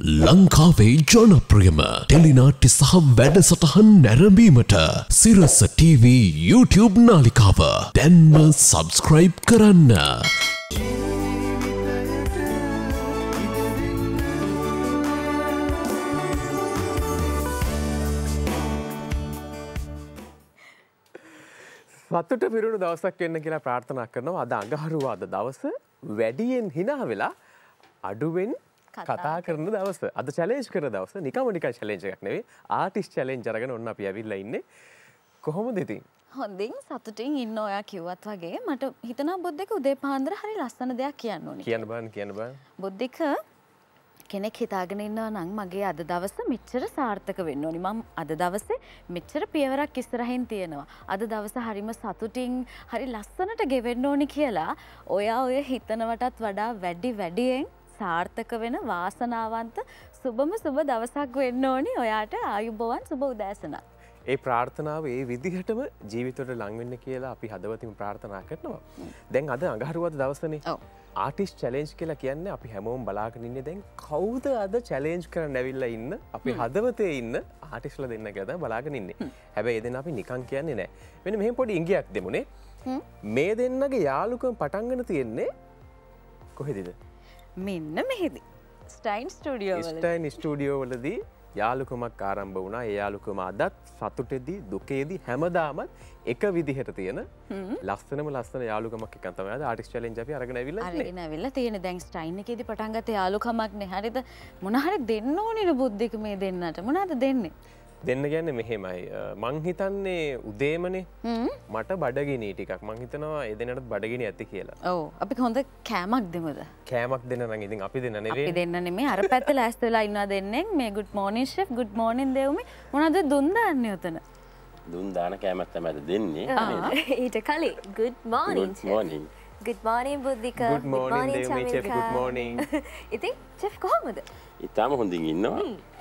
ලංකාවේ ජනප්‍රියම ටෙලිනාට්‍ය සහ වැඩසටහන් නැරඹීමට සිරස TV YouTube නාලිකාව. දැන්ම සබස්ක්‍රයිබ් කරන්න. සතුට පිරුණු දවසක් වෙන්න කියලා ප්‍රාර්ථනා කරනවා. අද අඟහරුවාද දවස. වැඩියෙන් හිනා වෙලා අඩුවෙන් කතා කරන දවස. අද චලේජ් කර දවස. නිකමනික චලේජ එකක් නෙවේ ආටිස් චලෙන්ජ් අරගෙන ඔන්න අපි ඇවිල්ල ඉන්න. කොහොම දෙතින් හොඳින් සතුටින් ඉන්න ඔයා කිව්වත් වගේ මට හිතනා බුද්ධක උදේ පාන්දර හරි ලස්සන දෙයක් කියන්න ඕනි. කියන්න බන් කියන්න බ බුද්ධික කෙනෙක් හිතාගෙන ඉන්නවා නම් මගේ අද දවස මෙච්චර සාර්ථක වෙන්න ඕනි. මම අද දවසේ මෙච්චර පියවරක් ඉස්සරහින් තියෙනවා. අද දවස හරිම සතුටින් හරි ලස්සනට ගෙවෙන්න ඕනි කියලා ඔයා ඔය හිතනවටත් වඩා වැඩි වැඩියෙන් සාර්ථක වෙන වාසනාවන්ත සුබම සුබ දවසක් වෙන්න ඕනි ඔයාට ආයුබෝවන් සුබ උදෑසනක්. ඒ ප්‍රාර්ථනාව ඒ විදිහටම ජීවිතට ලංවෙන්න කියලා අපි හදවතිම ප්‍රාර්ථනා කරනවා. දැන් අද අඟහරුවද දවසනේ? ඔව්. ආටිස් චලෙන්ජ් කියලා කියන්න අපි හැමෝම් බලාගෙනන්න දැන් කවුද අද චලෙන්ජ් කර නැවිල්ල ඉන්න? අපි හදවතේ ඉන්න ආටිස්ල දෙන්න ගැද බලාගෙනන්නේ හැබැයි එදෙන අපි නිකං කියන්නේ නෑ. වෙන මෙහ පොඩි ඉංගයක් දෙමුණේ මේ දෙන්නගේ යාලුකම් පටන්ගන තියෙන්නේ කොහෙදිද මෙන්න මෙහෙදි. ස්ටයින් ස්ටඩියෝ ස්ටයින් ස්ටඩියෝවලදී යාලුකමක් ආරම්භ වුණා. ඒයාලුකම අදත් සතුටෙදී දුකේදී හැමදාමත් එක විදිහට තියෙන ලස්සනම ලස්සන යාලුකමක් එකතම ආටිස් චලෙන් අපි අරගෙන විල්ල අරගෙන වෙල්ල තියෙන. දැන් ස්ටයින් එකෙදි පටන්ගත යාලුකමක් නැහරිද මොනහරි දෙන්න ඕනින බුද්ධික මේ දෙන්නට. මොනාද දෙන්නේ. දෙන්න ගැන්න මෙහෙමයි. මං හිතන්නේ උදේමනේ මට බඩගෙන ටිකක්. මංහිතනවා එදනට බඩගෙන ඇති කියලා. ඕ අපි හොඳ කෑමක් දෙමද? කෑමක් දෙන්න නං ඉතින් අපි දෙන්න අපි නෙවේ දෙන්න නෙමේ අර පැත්ත ලැස්තලා ඉන්න දෙන්නෙක්. මේ ගුඩ් මෝනින් ෂෙෆ් ගුඩ් මෝනින් දෙවුම. මොනද දුන්දන්න යොතන දුන් දාන කෑමත් ඇමැද දෙන්නේ. ඊට කලින් ගුඩ් මෝනින් මෝනිින් ගුඩ් මානින් බුද්ධික. Good morning, Devi, chef. Good morning. ඉතින් චෙෆ් කොහොමද? ඉතාම හොඳින් ඉන්නවා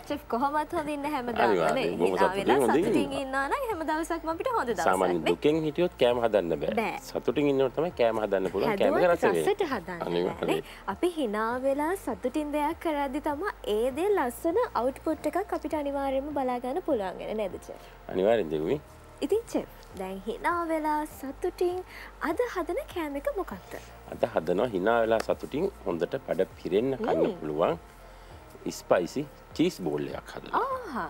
චෙෆ් කොහොමත් හොඳන්න හිනා සතුටින් වෙලා හොඳින් සතුටින් ඉන්නවා. ඉන්නවා නම් හැම දවසක්ම අපිට හොඳ සාමාන්‍ය දවසක් දුකෙන් හිටියොත් කෑම හදන්න බෑ. සතුටින් ඉන්නවට තමයි කෑම හදන්න පුළුවන් කෑම රසට. හදන්න. අපි හිනා වෙලා සතුටින් දෙයක් කරද්දි තමා ඒ දේ ලස්සන අවුට්පුට් එකක් අපිට අනිවාර්යයෙන්ම බලා ගන්න පුළුවන් වෙන නේද චෙෆ් අනිවාර්යෙන් දෙවි ඉතින් චෙෆ් දැන් හිනා වෙලා සතුටින් අද හදන කෑම එක මොකක්ද? අද හදනවා හිනා වෙලා සතුටින් හොඳට පඩ පිරෙන්න කන්න පුළුවන් ස්පයිසි චීස් බෝල් එකක් හදලා.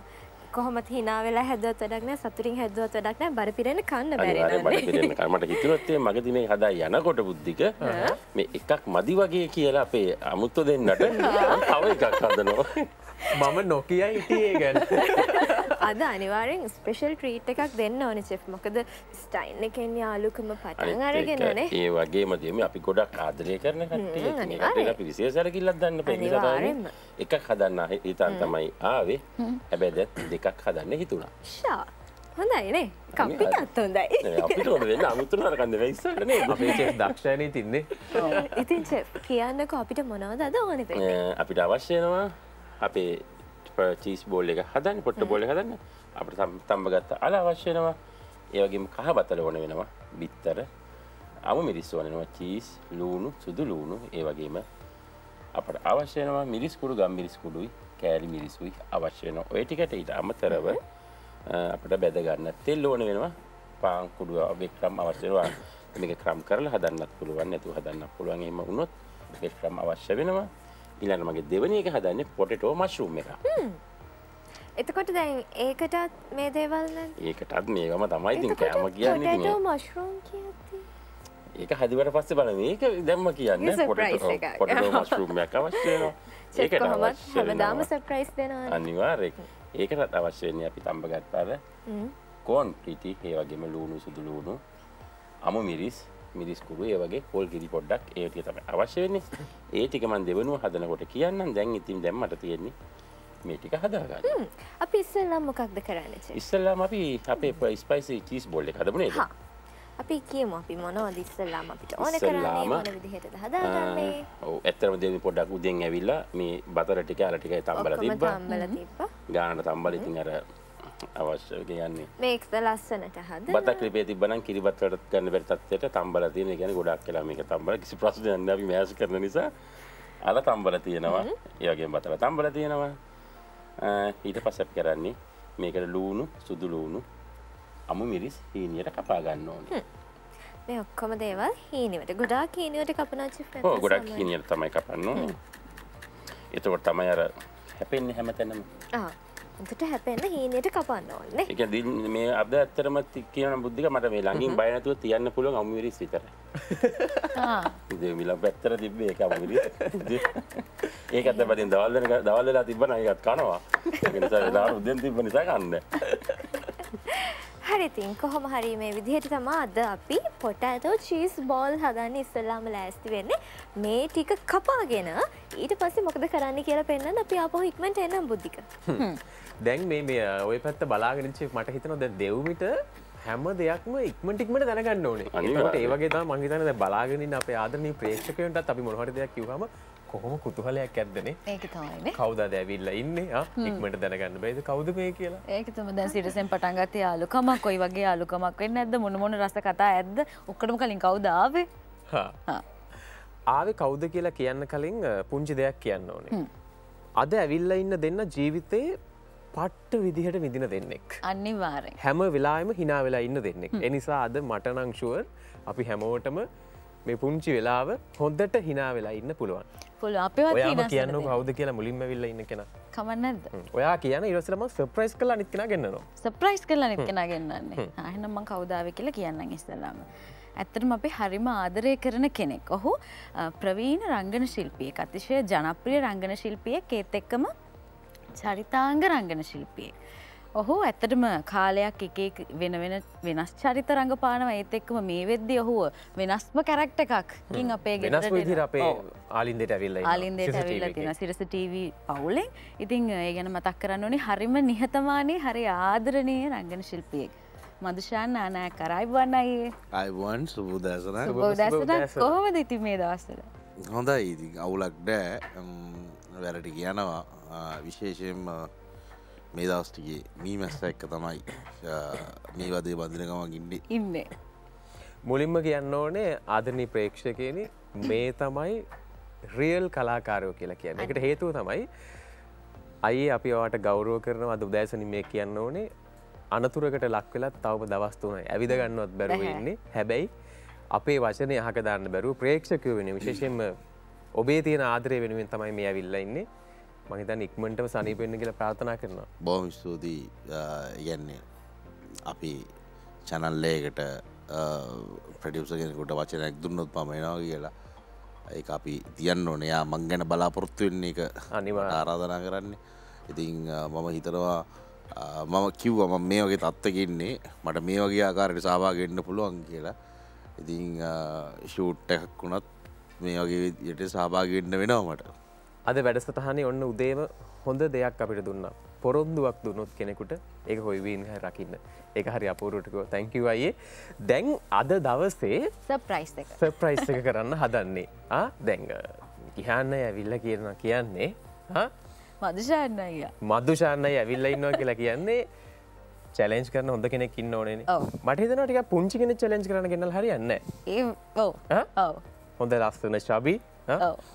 කොහොමත් හිනා වෙලා හැදුවත් වැඩක් නෑ සතුටින් හැදුවත් වැඩක් නෑ බර පිරෙන කන්න අනිවාර්යෙන් බඩ බැරි පිරෙන්න කන්න. මට හිතුනොත් ඒ මගදී මේ හදා යනකොට බුද්ධික මේ එකක් මදි වගේ කියලා අපේ අමුත්තු දෙන්නට තව එකක් හදනවා. මම නොකිය හිටියේ ගැන අද අනිවාරෙන් ස්පෙෂල් ට්‍රීට් එකක් දෙන්න ඕන චෙෆ් මොකද ස්ටයින් එකෙන් යාලුකම පටන් අරගෙනනේ ඒ වගේම දෙම අපි ගොඩක් ආදරය කරන කට්ටිය. අපි විශේෂ කිල්ලක් දන්න අනිවාර්යෙන්ම. එකක් හදන්න හිතන් තමයි ආවේ. හැබැයි දැන් දෙකක් හදන්න හිතුණා. ෂා හොඳයිනේ කම්පිටත් හොඳයි. නෑ, අපිට ඕන වෙන්න අමුතුන අරකන්න වෙයිස්සට නේ? අපේ චෙස් දක්ෂණය තින්නේ ඉතින් චෙෆ් කියන්නකො අපිට මොනවද අද ඕන වෙන්නේ? අපිට අවශ්‍යයනවා අපේ චීස් බෝල් එක හදන්න පොට්ට බෝල හදන්න. අපට තම්බ ගත්ත අල අවශ්‍යනවා ඒවගේම කහ බතල ඕන වෙනවා බිත්තර අම මිරිස් වනනවා චීස් ලූුණු සුදු ලූුණු. ඒ වගේම අපට අවශ්‍යනවා මිරිස්කුඩු ගම් මිරිස්කුඩුයි කෑලි මිරිසුයි අවශ්‍යන ඔය ටිකට ඊට අමතරව අපට බැදගන්න තෙල් ඕන වෙනවා. පාංකුඩුව වෙක්‍රම් අවශ්‍යවා මේක ක්‍රම් කරලා හදන්නත් පුළුවන් ඇතු හදන්න පුළුවන්. එම වුණොත් වෙක්‍රම් අවශ්‍ය වෙනවා ඉලන්න මගේ දෙවනි එක හදන්න පොටටෝ මශරුම් එක. එතකොට දැන් ඒකටත් මේ දේවල් ඒකටත් මේකම තමයි ඉතින් කෑම කියන්නේ ඉතින් මශ්රූම් කියති ඒක හදිවට පස්සේ බල මේක දැම්ම කියන්න එකක්. පොටටෝ මශරුම්යක් අවශ්‍ය වෙනවා. ඒකට අවශ්‍ය හැමදාම සර්ප්‍රයිස් දෙනවා අනිවාර්යෙන්. ඒකටත් අවශ්‍ය වෙන්නේ අපි තම්බ ගත්තාද කෝන් පිටි ඒ වගේම ලූණු සුදු ලූණු අමු මිරිස් මිරිස් කුඩු ඒ වගේ පොල් කිරි පොඩ්ඩක් ඒ ටික තමයි. අවශ්‍ය වෙන්නේ ඒ ටික මම දෙවනුව හදනකොට කියන්නම්. දැන් ඉතින් දැන් මට තියෙන්නේ මේ ටික හදාගන්න. අපි ඉස්සෙල්ලම් මොකක්ද කරන්න ඉස්සල්ලාම අපි අපේ ස්පයිසි චීස් බොල්ල එක හදමු නේද? හා. අපි කියමු අපි මොනවද ඉස්සෙල්ලාම අපිට ඕන කරන්නේ මොන විදිහටද හදාගන්නේ? ඔව්. ඇත්තම දෙවි පොඩ්ඩක් උදෙන් ඇවිල්ලා මේ බතර ටික අර ටිකයි තම්බලා තිබ්බා. තම්බලා තිබ්බා. ගානට තම්බල ඉතින් අර අවශ්‍ය කියන්නේ. මේක්ද ලස්සනට හද බතක් ලිපේ තිබ්බනම් කිරිබත් වලට ගන්න බැරි තත්ත්වයට තම්බලා තියෙන. ඒ කියන්නේ ගොඩක් වෙලා මේක තම්බලා කිසි ප්‍රශ්නයක් නැහැ අපි මෑෂ් කරන නිසා අල තම්බල තියෙනවා. ඒගේ බතල තම්බල තියෙනවා. ඊට පස්සප් කරන්නේ මේකට ලූුණු සුදු ලූුණු අමු මිරිස් හීනියට කපා ගන්න ඕන. මේ ඔක්කොම දේවල් හීනිවට ගොඩා කීනිවට කපනාචි හෝ ගොඩක් හීනියට තමයි කපන්න. ඕන එතකොට තමයි අර හැපෙන්නේ හැමතැනම උන්ට හැපෙන්න්න හීනයට කපන්න ඕන්නේ එක දී මේ අද ඇත්තරම කියන බුද්ධික මට මේ ළඟින් බයනතුව තියන්න පුළුවන් අමුවිරිස් විතර. මිල පැත්තර තිබ්බේ එක අමුවිරි ඒකත් පතින් දවල්ලන දවල්ලලා තිබන එකත් කනවා. නිසා උදෙන් තිබ නිසා කන්න. හරිතින් කොහොම හරි මේ විදිහට තමා අද අපි පොටඇතෝ චීස් බෝල් හදන්න ඉස්සල්ලාම ලෑස්ති වෙන්න. මේ ටික කපාගෙන ඊට පස්සේ මොකද කරන්න කියලා පෙන්න්න අපි අපහ ඉක්මට එනම් බුද්ධික දැන් මේ මේ ඔය පැත්ත බලාගෙනචේ මට හිතන ද දෙව්මිට හැම දෙයක්ම ඉක්මටික්මට දැනගන්න ඕනේ. ඒවගේ මංහිතන බලාගෙන අප ආදරනී ප්‍රේක්ෂකයන්ට අපි මොහට දෙයක් කිවහම කොහොම කුතුහලයක් තමයිනේ කවද දැවිල්ල ඉන්න? ඉක්මට දැනගන්න බයිද කවුද මේ කියලා? ඒක තම දැන් සිටසෙන් පටන්ගත යාලුකමක්. කොයි වගේ යාලුකමක් වෙන්න ඇද මොන මොන රස කතා ඇද ඔක්කටම කලින් කවදාවේ හා. ආවෙ කවුද කියලා කියන්න කලින් පුංචි දෙයක් කියන්න ඕනේ. අද ඇවිල්ල ඉන්න දෙන්න ජීවිතයේ පට්ට විදිහට විදින දෙන්නෙක්. අනිවාරෙන් හැම වෙලාම හිනා වෙලා ඉන්න දෙන්නෙක්. එනිසා අද මටනංශුවර් අපි හැමෝටම මේ පුංචි වෙලාව හොඳට හිනා වෙලා ඉන්න පුළුවන්. පුළ අපවත් ඔයාම කියන්න කවුද කියලා මුලින්ම විල්ල ඉන්න කෙන. කමන්නද ඔයා කියන ඉරසලම සප්‍රයිස් කලා නිත්කෙන ගන්නවා සප්‍රයිස් කරලා නිත් කෙන ගන්නන්නේ. අහනම කවදාව කියලා කියන්න ඉස්සල්ලාම. ඇත්තටම අපි හරිම ආදරය කරන කෙනෙක්. ඔහු ප්‍රවීණ රංගන ශිල්පිය අතිශය ජනප්‍රිය රංගන ශිල්පිය ඒත් එක්කම චරිතාංග රංගන ශිල්පියෙක්. ඔහු ඇත්තටම කාලයක් එක වෙන වෙන වෙනස් චරිත රඟපානව ඒත් එක්කම මේ වෙද්දි ඔහුව වෙනස්ම කැරක්ට එකක් කින් අපේ වෙනස් විදිර අපේ. ආලින්දට ඇවිල්ල ආලින්දේට ඇවිල්ලා තියෙන සිරස TV පවුලෙන්. ඉතින් ඒ ගැන මතක් කරන්න ඕනේ හරිම නිහතමානී හරි ආදරණීය රංගන ශිල්පියෙක්. මදුෂාන් නානෑ කරයි වන්නයේ අයිවන් සුබූදෑසන බෝදැසන. කොහොමද ඉතින් මේ දවස්සල. හොඳයි. ඉති අවුලක් ඩෑ වැරටි කියනවා විශේෂයෙන්ම මේ දවස්ටිගේ මී මැස්ස එක්ක තමයි මේ වදේ බඳනකමක් ඉන්ඩි ඉන්නේ. මුලින්ම කියන්න ඕනේ ආදරණී ප්‍රේක්ෂකයන මේ තමයි රියල් කලාකාරයෝ කියලා කියන්න එකට හේතුව තමයි අයි අපි වාට ගෞරුව කරන අද උදෑසන මේ කියන්න ඕනේ අනතුරකට ලක් වෙලත් තවම දවස්තුන ඇවිද ගන්නවත් බැරුවන්නේ හැබැයි අපේ වචනය යහක දාන්න බැරුව ප්‍රේක්ෂකය වෙන විශේෂයෙන්ම ඔබේ තියෙන ආදරය වෙනුවෙන් තමයි මේ ඇවිල්ල ඉන්නේ මහිතන් ඉක්මටම සනීපෙන්න්න කියලා ප්‍රාථනා කරනවා. බොහම ස්තුතියි. ඉගැන්නේ අපි චැනල්ලේකට ප්‍රඩියසගෙනකුට වචනයක් දුන්නොත් පමෙනවා කියලා. ඒ අපි තියන්න ඕන. යා මං ගැන බලාපොරොත්තු වෙන්නේ එක අනිවාර්යෙන්. ආරාධනා කරන්නේ. ඉතින් මම හිතනවා මම කිව්ව ම මේ වගේ තත්වකින්නේ මට මේ වගේ ආකාරයට සභාගෙන්න්න පුළුවන් කියලා. ඉතින් ෂූට් එකක් වුණත් මේ වගේ යට සභාගෙන්න්න වෙනවා මට අද වැඩසටහනේ ඔන්න උදේම හොඳ දෙයක් අපිට දුන්න පොරොන්දුවක් දුන්නොත් කෙනෙකුට ඒක හොයිවීන් හ රකින්න එක හරි අපූරුටකෝ තැංකිව අයේ දැන් අද දවසේ සප්‍රයිස් එක. සර්ප්‍රයිස් එක කරන්න හදන්නේ දැංග ගිහන්න ඇවිල්ල කියන කියන්නේ ආ? මදුෂාන්න. මදුෂාන්නයි ඇවිල්ල ඉන්නවා කියලා කියන්නේ චලෙන්ජ් කරන හොඳ කෙනෙක් ඉන්න ඕනේ. මට ටික පුංචි කෙන චලෙන්ජ් කරන ගෙනල් හරියන්න ඒ. හොඳ ලස්සන ශබි.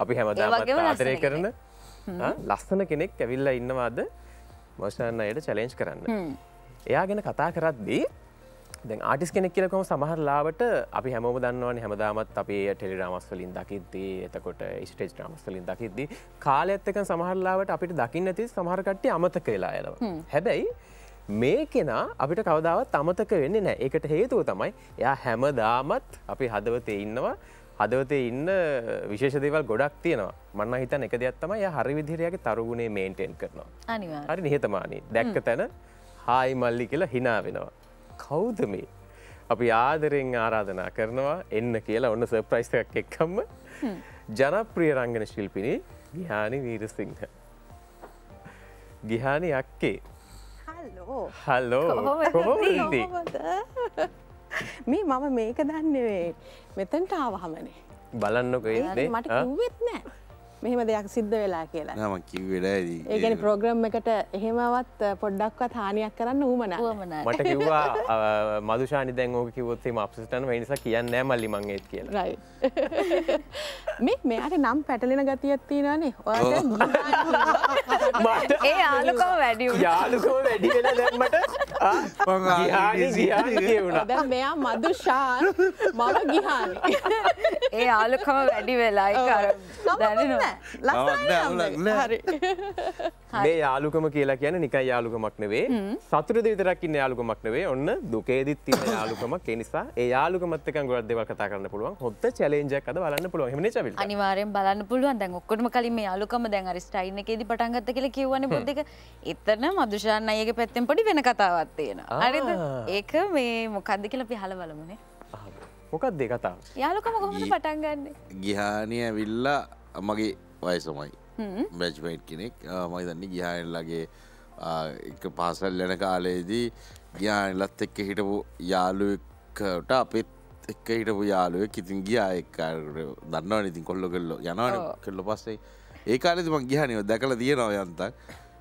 අපි හැමදාමත් ආදරය. කරන ලස්සන කෙනෙක් ඇවිල්ල ඉන්නවාද? මෝෂන්න අයට චලෙන්ජ් කරන්න. එයා ගැන කතා කරද්දී දැන් ආටිස් කෙනෙක් කියලකොම සමහරලාවට අපි හැමෝම දන්නවන හැමදාමත් අපේ ටෙලිරාමස්වලින් දකිද්දී එතකොට ස්ටේජ් රාමස්වලින් දකිද්දී කාලඇත්තක සමහරලාවට අපිට දකින්න ඇති සමහරකට්ටි අමතක වෙලා යනවා. හැබැයි මේ කෙනා අපිට කවදාවත් අමතක වෙන්න නෑ එකට හේතුව තමයි එයා හැමදාමත් අපි හදවතේ ඉන්නවා හදවතේ ඉන්න විශේෂ දේවල් ගොඩක් තියෙනවා. මන්න හිතන් එක දෙයක් තමයි හරි විදිහරයාගේ තරුගුණේ මේන්ටෙන් කරනවා. හරි නිහතමානී. දැක්ක තැන හායි මල්ලි කියලා හිනා වෙනවා. කෞද මේ? අපි ආදරෙන් ආරාධනා කරනවා එන්න කියලා ඔන්න සර්ප්‍රයිස් එකක් එක්කම්ම ජනප්‍රිය රංගන ශිල්පිනි ගිහානි වීරසිංහ. ගිහානි අක්කේ. හල්ලෝ හල්ලෝ කොහොමද? මේ මම මේක දන්නවේ. මෙතන්ට ආවහමනේ. බලන්නක මට කිව්වෙත් නෑ. මෙහෙම දෙයක් සිද්ධ වෙලා කියලා. නම කිව්වෙඩ ඒගැනි ප්‍රෝග්‍රම් එකට එහෙමවත් පොඩ්ඩක්වත් හානියක් කරන්න වුවමනා මට කිව්වා මදුෂානි දැන් ඕක කිවොත්තේ අපසිටන නිසා කියන්න නෑ මල්ලි මංගේත් කියලා. මේ මෙයාට නම් පැටලෙන ගතියක් තියෙනනේ ඔයාට මට ඒ ආලුකම වැඩි. යාලුකෝ වැඩි වෙන දැම්මට ගිහානි මෙයා මදුෂාන් මම ගිහානි. ඒ ආලුකම වැඩි වෙලා ඒක අර දැනෙනවා. ලස්සන හරි. මේ යාලුකම කියලා කියන නිකයි යාලුකමක් නෙවේ සතුට විතරක් ඉන්න යාලුකමක් නෙවේ ඔන්න දුකේදිත් තින්න යාලුකමක්. ඒ නිසා ඒ යාලුකමත් එක්ක ගොඩක් දේවල් කතා කරන්න පුළුවන්. හොද්ද චැලෙන්ජ් එකක් අද බලන්න පුළුවන්. එහෙම නේ චවිල් අනිවාර්යෙන් බලන්න පුළුවන්. දැන් ඔක්කොටම කලින් මේ අලුකම දැන් අර ස්ටයින් එකේදී පටන් ගත්ත කියලා කියවනේ පොඩ්ඩක එතන මදුෂාන් අයියගේ පැත්තෙන් පොඩි වෙන කතාවක් තියෙනවා. හරිද. ඒක මේ මොකද්ද කියලා අපි අහලා බලමුනේ. මොකක්ද ඒ කතාව? යාලුකම කොහොමද පටන් ගන්නෙ? ගිහානය ඇවිල්ලා මගේ වයසමයි. බැජ්මයිට් කෙනෙක්. මයිතන්නේ ගිහානලගේ එක පාසල් යන කාලයේදී ගියානලත් එක්ක හිටපු යාලුවට අපත් එක්ක හිටපු යාලුව ඉතින් ගියා. එක් දන්නවන. ඉතින් කොල්ලො කෙල්ලො යනවන. කෙල්ලො පස්සේ. ඒ කාලෙති මං ගිහනිව දැකල තියෙනවා යන්තක්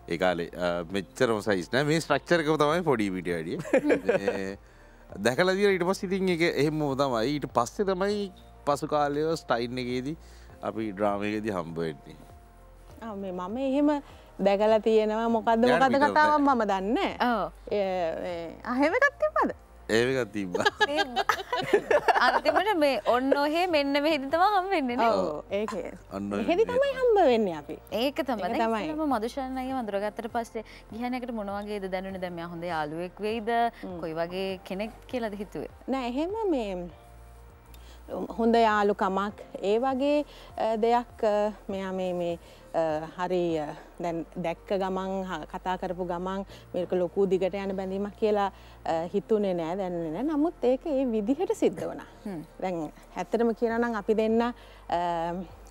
ඒ කාලේ මෙච්චරම සයිස්න මේ ස්ට්‍රක්චරක තමයි පොඩි පිට වැඩිය දැකල දිය ඊට පස් ඉතින් එක එහෙම තමයි. ඊට පස්සේ තමයි පසු කාලයෝ ස්ටයින් එකේදී අපි ඩ්‍රාමයකදී හම්බවෙන්නේ ආ, මේ මම එහෙම දැකලා තියෙනවා. මොකක්ද මොකද කතාවක් මම දන්න ඔව් ඒකත් තිබ්බ. අන්තිමට මේ ඔන්න ඔහේ මෙන්න මෙහෙදි තමයි හම් වෙන්නේ ඒක. අන්න හෙදි තමයි හම්බ වෙන්න අපි. ඒක තමයි. ඒක තමයි. අයිය වඳුරගත්තට පස්සේ ගිහනකට මොන වගේද දැනුනේ? දැන් මෙයා හොඳ යාළුවෙක් වෙයිද? කොයි වගේ කෙනෙක් කියලාද හිතුවේ? නෑ එහෙම මේ හොඳ යාලුකමක් ඒ වගේ දෙයක් මෙයා මේ හරි දැන් දැක්ක ගමන් කතා කරපු ගමන් මේක ලොකු දිගට යන බැඳීමක් කියලා හිතුනේ නෑ දැන්නේ නෑ. නමුත් ඒක ඒ විදිහට සිද්ධ වුණා. දැන් ඇත්තටම කියනවා නම් අපි දෙන්න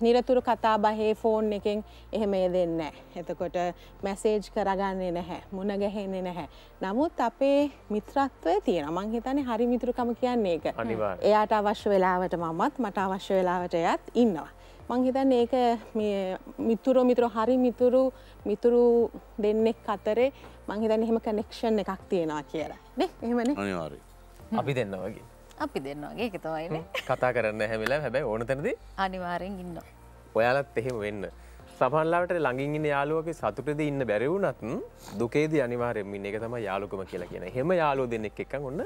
නිරතුරු කතා බහේ ෆෝන් එකෙන් එහෙම දෙන්න එතකොට මැසේජ් කරගන්නේ නැහැ මුණ ගැහෙන්නේ නැහැ. නමුත් අපේ මිත්‍රත්වය තියෙන මං හිතන්නේ හරි මිතුරුකම කියන්නේ ඒක. අනිවාර්යෙන්. එයාට අවශ්‍ය වෙලාවට මමත් මට අවශ්‍ය වෙලාවට එයත් ඉන්නවා. මං හිතන්නේ ඒක මේ මිතුරු මිතුරු හරි මිතුරු මිතුරු දෙන්නෙක් අතරේ මං හිතන්නේ එහෙම කනෙක්ෂන් එකක් තියෙනවා කියලා. නේ? එහෙමනේ. අනිවාරය අපි දෙන්න වගේ. අපි දෙන්න වගේ එක තමයිනේ කතා කරන්න හැමිලා හැබැයි ඕන තැනදී අනිවාරයෙන් ඉන්න ඔයාලත් එහෙම වෙන්න. සමහරලාට ළඟින් ඉන්න යාළුවගේ සතුටද ඉන්න බැරි වුණත් දුකේදී අනිවාර්යෙන්ම ඉන්න එක තමයි යාළුකම කියලා කියන. එහෙම යාළුවෝ දෙන්නෙක් එක්කන් ඔන්න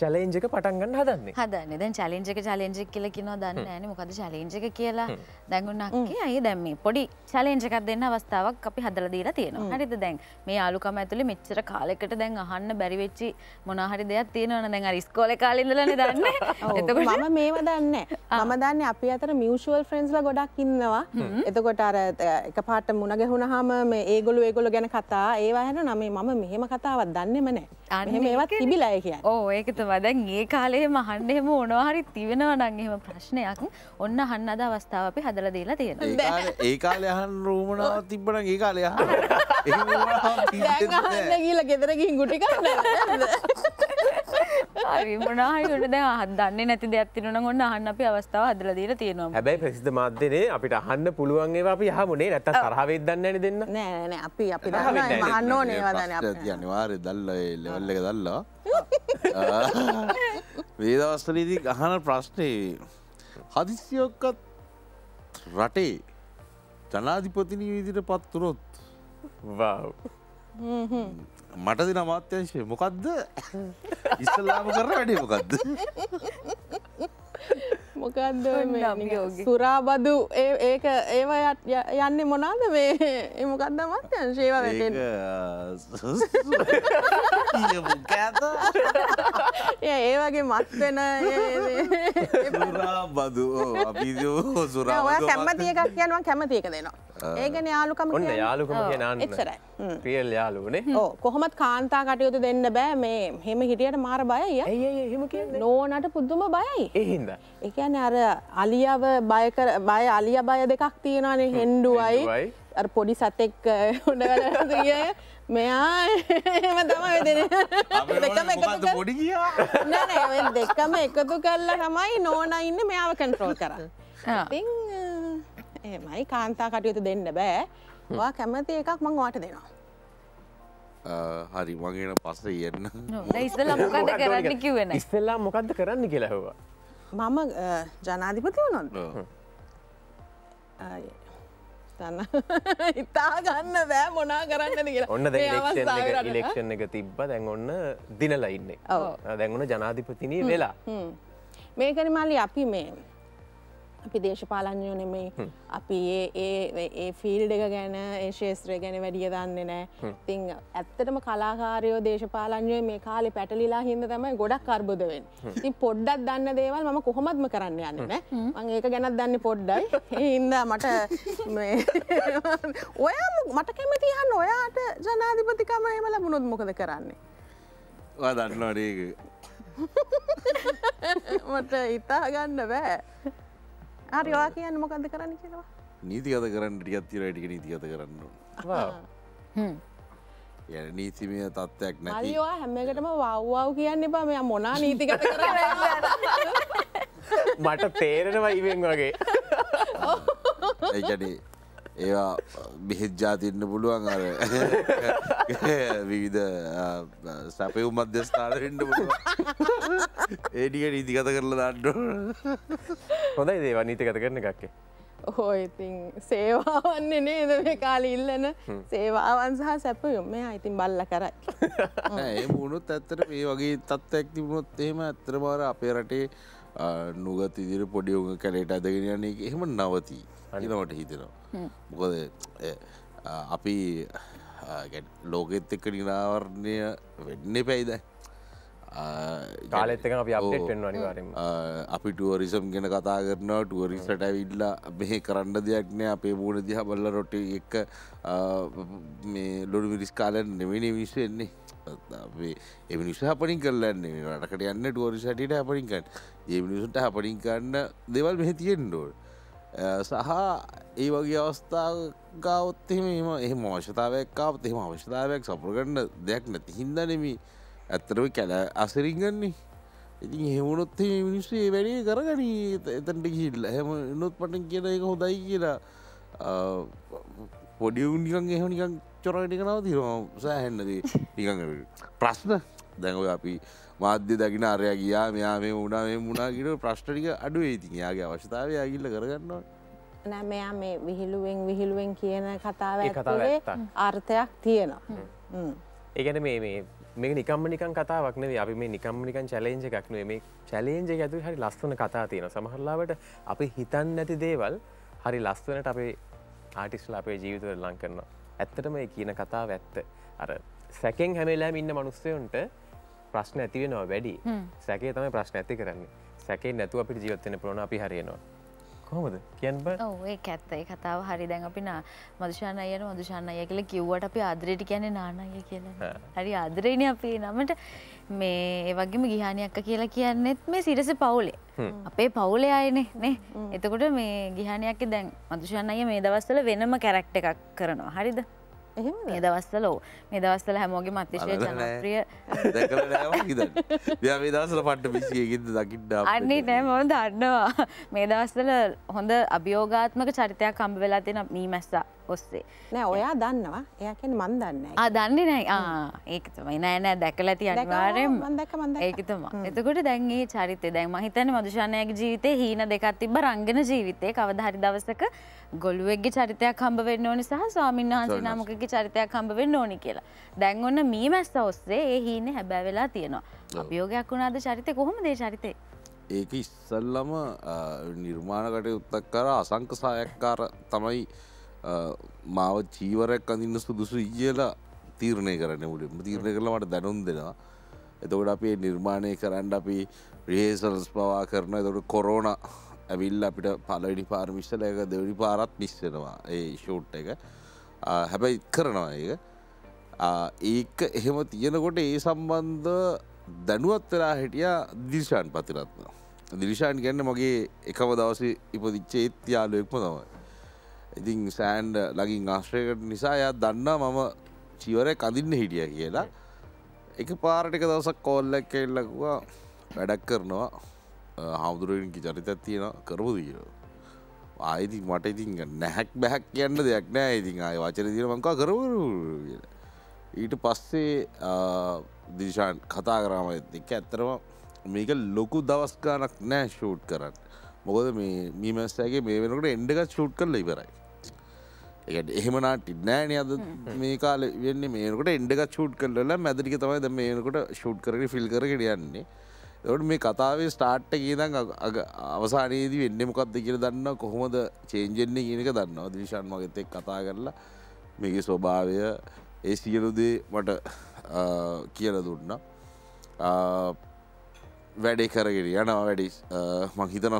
චැලෙන්ජ් එක පටන් ගන්න හදන්නේ. හදන්නේ. දැන් චලෙන්ජ් එක චලෙන්ජ් එක කියලා කියනවා දන්නේ නැහැ නේ මොකද චලෙන්ජ් එක කියලා? අක්කේ අය දැන් මේ පොඩි චලෙන්ජ් එකක් දෙන්න අවස්ථාවක් අපි හදලා දීලා තියෙනවා. හරිද දැන්? මේ යාළුකම ඇතුලේ මෙච්චර කාලයකට දැන් අහන්න බැරි වෙච්චි මොනවා හරි දෙයක් තියෙනවනේ දැන් අර ඉස්කෝලේ කාලේ ඉඳලානේ දන්නේ. මම මේව දන්නේ මම දන්නේ අපි අතර මියෂුවල් ෆ්‍රෙන්ස්ලා ගොඩක් ඉන්නවා. එතකොට අර එක පාට මුණ ගැහුණාම මේ ඒගොල්ලෝ ඒගොල්ලෝ ගැන කතා ඒවා හැන නම මම මෙහෙම කතාවක් දන්නෙම නැහැ. අන්න මෙහෙම ඒවත් ඒකනේ. තිබිලා ඒ කියන්නේ. ඕ ඒක තමයි දැන් ඒ කාලේ මහන්න එහෙම මොනවා හරි තිවෙනවා නම් එහෙම ප්‍රශ්නයක් ඔන්න අහන්න අද අවස්ථාව අපි හදලා දීලා තියෙනවා. ඒ කාලය අහන් රූමනාව තිබ්බන ඒ කාලය දැන් අහන්න ගිහලා ගෙදර ගිහින් ගුටි කන්න හරි මොනාහරි ඔන්න දැන් අහන්න දන්නේ නැති නම් ඔන්න අහන්න අපි අවස්ථාව හදලා දීලා තියෙනවා. හැබැයි ප්‍රසිද්ධ මාධ්‍යනේ අපිට අහන්න පුළුවන් ඒවා අපි යහමුනේ නැත්තම් තරහ වෙයිද දන්නේ නැනේ දෙන්න. නෑ නෑ නෑ. අපි අපි ඒවා දන්නේ අපි අනිවාරය දල්ල දල්ලා වේදවස්තලීදී අහන ප්‍රශ්නය හදිසියොක්කත් රටේ ජනාධිපතිනී විදිට පත්තුරොත් වව්. මට දින අමාත්‍යංශය මොකක්ද ඉස්සල්ලාම කර වැඩේ මොකක්ද මොකක්ද. සුරාබදු ඒ- ඒක ඒවා යට- ය- යන්නේ මොනාද මේ? ඒ මොකක්ද මත්යන් ශේව වැටෙන් කෑත ඒ වගේ මත් වෙන සුරා බදු අපි ඔය සුරා කැමති එකක් කියනවා කැමති එක දෙනවා ඒගන යාලුකම ඔන්න කියන්නේ. යාළුකම කියන අන්න. එච්චරයි. හ්ම්. රියල් යාළුවනේ. ඕ කොහොමත් කාන්තා කටයුතු දෙන්න බෑ මේ හෙම හිටියට මාර බයයි කියන්නේ? නෝනට පුද්දුම බයයි ඒ හින්දා. එකන අර අලියාව බයකර බය අලිය බය දෙකක් තියෙනනේ හෙන්ඩුවයි පොඩි සතෙක් හොඩගලය මෙයා එම තමයි දෙන පොඩි දෙකම එකතු කරලා තමයි නෝන ඉන්න මෙයාව කන්ට්‍රෝල් කර ආ. එමයි කාන්තා කටයුතු දෙන්න බෑ. වා කැමති එකක් මං වාට දෙනවා. හරි මගේන පස්ස යන්න. ඉස්සල මොකද කරන්න කිවෙන ඉස්සෙල්ලා මොකක්ද කරන්න කියලහවා මම ජනාධිපති වනොත් තන්න ඉතා ගන්න බෑ මොනා කරන්න කියලා. ඔන්න. ඉලෙක්ෂන් එක තිබ්බ. දැන් ඔන්න දිනලා ඉන්නේ. දැන්ගුණ ජනාධිපතිනී වෙලා. හ්ම්. මේකන මල්ලි අපි මේ අපි දේශපාලඥයෝ නෙමයි අපි ඒ ඒ ඒ ෆිල්ඩ එක ගැන ඒ ශේත්‍රය ගැන වැඩිය දන්න නෑ තිං ඇත්තටම කලාකාරයෝ දේශපාලඥය මේ කාලෙ පැටලිලා හිද තමයි ගොඩක් අර්බුදවෙන් ති පොඩ්ඩක් දන්න දේවල් ම කොහොමත්ම කරන්න යන්න නෑ මං ඒක ගැනත් දන්න පොඩ්ඩයි හින්ද මට මේ ඔයා මට කැමති හන්න ඔයාට ජනාධිපතිකම එම ලැබුණොත් මොකද කරන්නේ? දන්නවරේක මට ඉතා ගන්න බෑ හරිවා කියන්න මොකක්ද කරන්න කියලා? නීතිගත කරන්න ටිකත් තිර ටික නීතිගත කරන්න ය නීතිමය තත්ත්වයක් නැති. අලිවා හැමකටම වව්වාව් කියන්න එපා මෙ මොනා නීතිගත කරන්න මට තේරෙනවා ඉවෙන් වගේ. ඒකනේ ඒවා බෙහෙත් ජාතින්න පුළුවන් අර. විවිධ සැපයව් මධ්‍යස්ථානරෙන්ට පුළුවන්. ඒටික නීතිගත කරලා දන්න හොඳයි දේවා නීතිගත කරන එකක්කේ. ඕඉතින් සේවාවන්නේ නේද මේ කාල ඉල්ලන? සේවාවන් සහ සැපයුම්. මේ අයිතින් බල්ල කරයි. ඒ මුණුත් ඇත්තට මේ වගේ තත්ත්වයක් තිබුණොත් එහෙම ඇත්තර බාර අපේ රටේ නුගත් ඉදිරි පොඩියුග කැලේට අදගෙන යන එක එහෙම නවතිී අනිනවට හිතෙනවා. මොකද අපි ලෝකෙත් එක්ක නිරාවරණය වෙන්න පැයිද කාලෙත් එක අපි අප්ඩේට් වෙන්න අනිවාරෙන් අපි ටුවරිසම් ගෙන කතා කරනවා. ටුවරිස්ට ඇවිල්ලා මෙහෙ කරන්න දෙයක්නෑ අපේ මූුණ දිහ බල්ල රොට එක්ක මේ ලොඩු මිරිස් කාලන් නෙවෙන විශ්ව එන්නේ. එමිනිස හපනින් කරලන්නේ රටකට යන්න ටුවරිසටට හපනින්කන් ඒ මිනිසුන්ට හපනින් කරන්න දෙවල් මෙහ තියෙන්ඩෝල් සහ ඒ වගේ අවස්ථාගවත් එහෙම එම එහම අවශ්‍යතාවයක්කාවත් එහෙම අවශ්‍යතාවයක් සපුරගන්න දෙයක් නැති හින්දනෙමි ඇත්තරව කැල අසරිගන්නේ ඉතින් හෙමුණොත් මිනිස්සේ වැඩේ කරගනී. එතැන්ට කිල්ල හැම නොත් පටන් කියන එක හොදයි කියලා. පොඩියවුන් නිකන් එහනිකන් චොරටික නව තිරම සෑහෙන්නද නිකඟ ප්‍රශ්න. දැඟව අපි මාධ්‍ය දකින අරය ගියා මෙයා මේ උනා මේ මුණනාගට ප්‍රශ්ටික අඩු ඒතින් යාගේ අවශ්‍යතාවය ඇගිල්ල කරගන්නවා. නෑ මෙයා මේ විහිළුවෙන් විහිළුවෙන් කියන කතාව ඇත්ත. අර්ථයක් තියෙනවා. ඒගැන මේ මේ මේ නිකම්ම නිකන් කතාවක්න අපි මේ නිකම්ම නිකන් චලේන්ජ එකක්න මේ චලේන්ජ ඇතු හරි ලස්සන කතා තියෙන සමහරලාවට අපි හිතන් නැති දේවල් හරි ලස්වනට අපේ ආටිස්ල අපේ ජීවිත ලං කරනවා. ඇත්තටම ඒ කියන කතාව ඇත්ත. අර සැකෙන් හැමලාම ඉන්න මනුස්සයන්ට ප්‍රශ්න ඇතිවෙනවා වැඩි. සැකේ තමයි ප්‍රශ්න ඇති කරන්නේ. සැකේ නැතුව අපිට ජීවත්වන පුරන අපි හරියනවා. කොහොමද? කියන්න බ. ඔව ඒ කතාව හරි දැන් අපි නා මදුෂාන අයන මදුෂාන අය කියල කිව්වට අපි ආදරයට කියන නානය කියලා හරි ආදරේණ අපේ නමට. මේ ඒවගේම ගිහානයක්ක කියලා කියන්නෙත් මේ සිරස පවුලේ. අපේ පවුලේ අයනේ නේ. එතකොට මේ ගිහානයක් දැන් මදුෂාන අය මේ දවස්සල වෙනම කැරක්ට එකක් කරනවා. හරිද මේ දවස්සලෝ මේ දවස්සල හැමෝගේ මතිශය ජනප්‍රිය ය දසල පට්ට පිසියකින්ද දකිට අන්නේ නෑ මොම දන්නවා. මේ දවස්සල හොඳ අභියෝගාත්මක චරිතයක් කම්බ වෙලා තියෙන මී මැස්සා ඔස්සේ. නෑ ඔයා දන්නවා. එයකෙන් මන් දන්න ආ දන්නේ නෑ. ඒක තමයි. නෑ නෑ දැකලා තිය අනිවාර්යෙන්ම. මන්දක මන්ද ඒක තමා එතකොට දැන් ඒ චරිතය දැන් මහිතන මදුෂානයගේ ජීවිතේ හීන දෙකක් තිබ රංගෙන ජීවිතය කවදහරි දවසක ගොල්ුවක්ගේ චරිතයක් හම්බ වෙන්න ඕනි සහ ස්වාමීන් වහන්සේ නමකගේ චරිතයක් හම්බ වෙන්න ඕනි කියලා. දැන් ඔන්න මී මැස්ස ඔස්සේ ඒ හීන හැබැ වෙලා තියෙනවා. අභියෝගයක් වුණාද චරිතය කොහොම දේ චරිතය ඒක ඉස්සල්ලම නිර්මාණකට උත්තක් කර අසංකසායක්කාර තමයි මාව චීවරයක් අඳන්න සුදුසු ඉජලා තීරණය කරන මුලින්ම තීරණය කරලමට දැනුම් දෙෙනවා. එතකොට අපේ නිර්මාණය කරන්න අපි ප්‍රේසල්ස් පවා කරන එතොට කොරෝන ඇවිල් අපිට පලඩි පාර්මිශ්ල එක දෙවනි පාරත් මිස්සෙනවා ඒ ෂෝට් එක. හැබැයි කරනවා ඒක. ඒක එහෙම තියෙනකොට ඒ සම්බන්ධ දැනුවත් වෙලා හිටිය දිර්ශාන් පතිරත්න. දිරිශාන් ගැන්න මගේ එකම දවස ඉපදිච්චේ ඒත්තියාලුවෙක්ම තමයි. ඉතින් සෑන්ඩ ලගින් ආශ්‍රයකට නිසා ය දන්න මම චිවර කඳින්න හිටිය කියලා. එක පාරටික දවසක් කෝල්ලක් එල්ලකුවා වැඩක් කරනවා. හාමුදුරුවන්කි චරිතත් තියෙන කරපු දීර ආයිති මට ඉතින් නැහැක් බැහැක් කියන්න දෙයක් නෑ ඉතින් ආය වචන දින මංකා කරවරු ඊට පස්සේ දිශාන් කතා කරාම එක ඇත්තරම මේක ලොකු දවස් ගානක් නෑ ෂූට් කරන්න. මොකද මේ මීමස්ටගේ මේ වෙනකට එන්ඩගත් ෂූට් කරල ඉවරයි. එට එහෙමනාට නෑන අද මේ කාල. වෙන්න මේකට එන්ඩගත් ෂූට් කරල මැදිරික තමයි ද මේනකොට ෂූට් කරන ෆිල් කරට යන්නේ. එවට මේ කතාවේ ස්ටාර්ට්ට කියදන් අවසානයේදී වෙන්න මොකක්ද කියල දන්න කොහොමද චේන්ජෙන්නේ කියනක දන්නවා. දිවිශන් මගතෙක් කතා කරලා මේගේ ස්වභාවය ඒ සියලුදේ මට කියල දුන්න. වැඩේ කරගෙන යනවා. වැඩි මං හිතන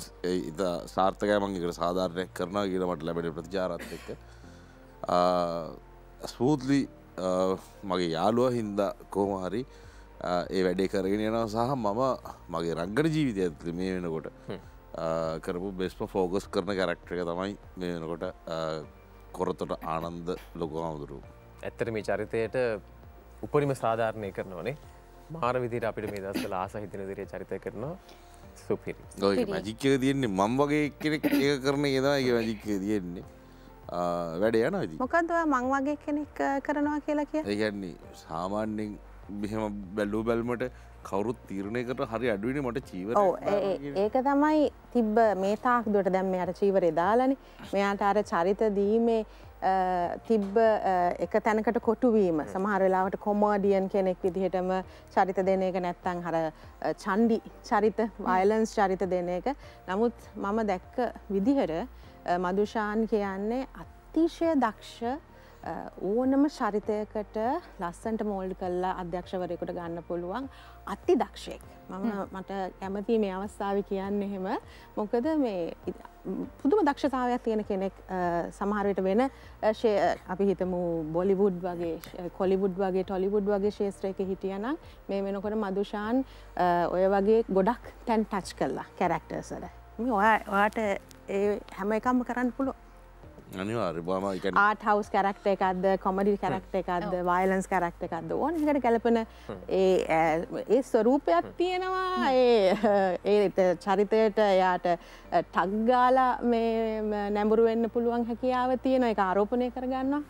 ඉත සාර්ථකය මංගේකට සාධාරණයක් කරන කියලමට ලැබෙන ප්‍රතිචාරත් එක්ක ස්පූත්ලි මගේ යාළුව හින්දා කෝම හරි ඒ වැඩේ කරගෙන යනවා සහ මම මගේ රංගන ජීවිතය ඇතුළ මේ වෙනකොට කරපු බෙස්ම ෆෝගස් කරන කැරක්ටර එක තමයි මේ වෙනකොට කොරතොට ආනන්ද ලොකු හමුදුරු ඇත්තට මේ චරිතයට උපරිම සාධාරණය කරනවනේ මාර විදිර අපිට මේ දස්සල ආස හිතන දිරේ චරිතය කරනවා සුපිරි ඔය මැජික්කය තියෙන්නේ මං වගේ කෙනෙක් ඒ කරන ගෙදා ඒ මැජික්කය තියෙන්නේ වැඩ යන දී මොකක්ද මං වගේ කෙනෙක් කරනවා කියලා කිය? ඒගැන්නේ සාමාන්‍යෙන් මෙහෙම බැල්ලූ බැල්මට කවරුත් තීරණයකට හරි අඩුවන මට චීව ඒක තමයි තිබ්බ මේ තාක් දුවට දැම් අට චීවරය දාලනි. මෙයාට අර චරිත දීමේ තිබ්බ එක තැනකට කොටුවීම සමහරලාවට කොමෝඩියන් කෙනෙක් විදිහටම චරිත දෙන එක නැත්තං හර චන්ඩි චරිත වයිලන්ස් චරිත දෙන එක. නමුත් මම දැක්ක විදිහට මදුෂාන් කියන්නේ අතිශය දක්ෂ ඕනම චරිතයකට ලස්සන්ට මෝල්ඩ් කල්ලා අධ්‍යක්ෂවරයකුට ගන්න පුළුවන් අති දක්ෂයෙක්. මම මට කැමති මේ අවස්ථාව කියන්න එහෙම. මොකද මේ පුදුම දක්ෂතාවයක් තියෙන කෙනෙක් සමහරයට වෙන අපි හිතමු බොලිවුඩ් වගේ කොලිවුඩ් වගේ ටොලිවුඩ් වගේ ශේත්‍රයක හිටියනම් මේ වෙනකොට මදුෂාන් ඔය වගේ ගොඩක් තැන් ටච් කරලා කැරක්ටර්සර ඔයාට ඒ හැම එකම්ම කරන්න පුළුව අනිවාර්ය බම ආට හවස් කරක්ට එකක්ද කොමඩි කරක්ට එකක්ද වයිලන්ස් කරක්ට එකක්ද ඕන එකට ගැලපෙන ඒ ස්වරූපයක් තියෙනවා. ඒ චරිතයට එයාට ටක්ගාලා මේ නැඹුරු වෙන්න පුළුවන් හැකියාව තියෙන එක ආරෝපනය කරගන්නවා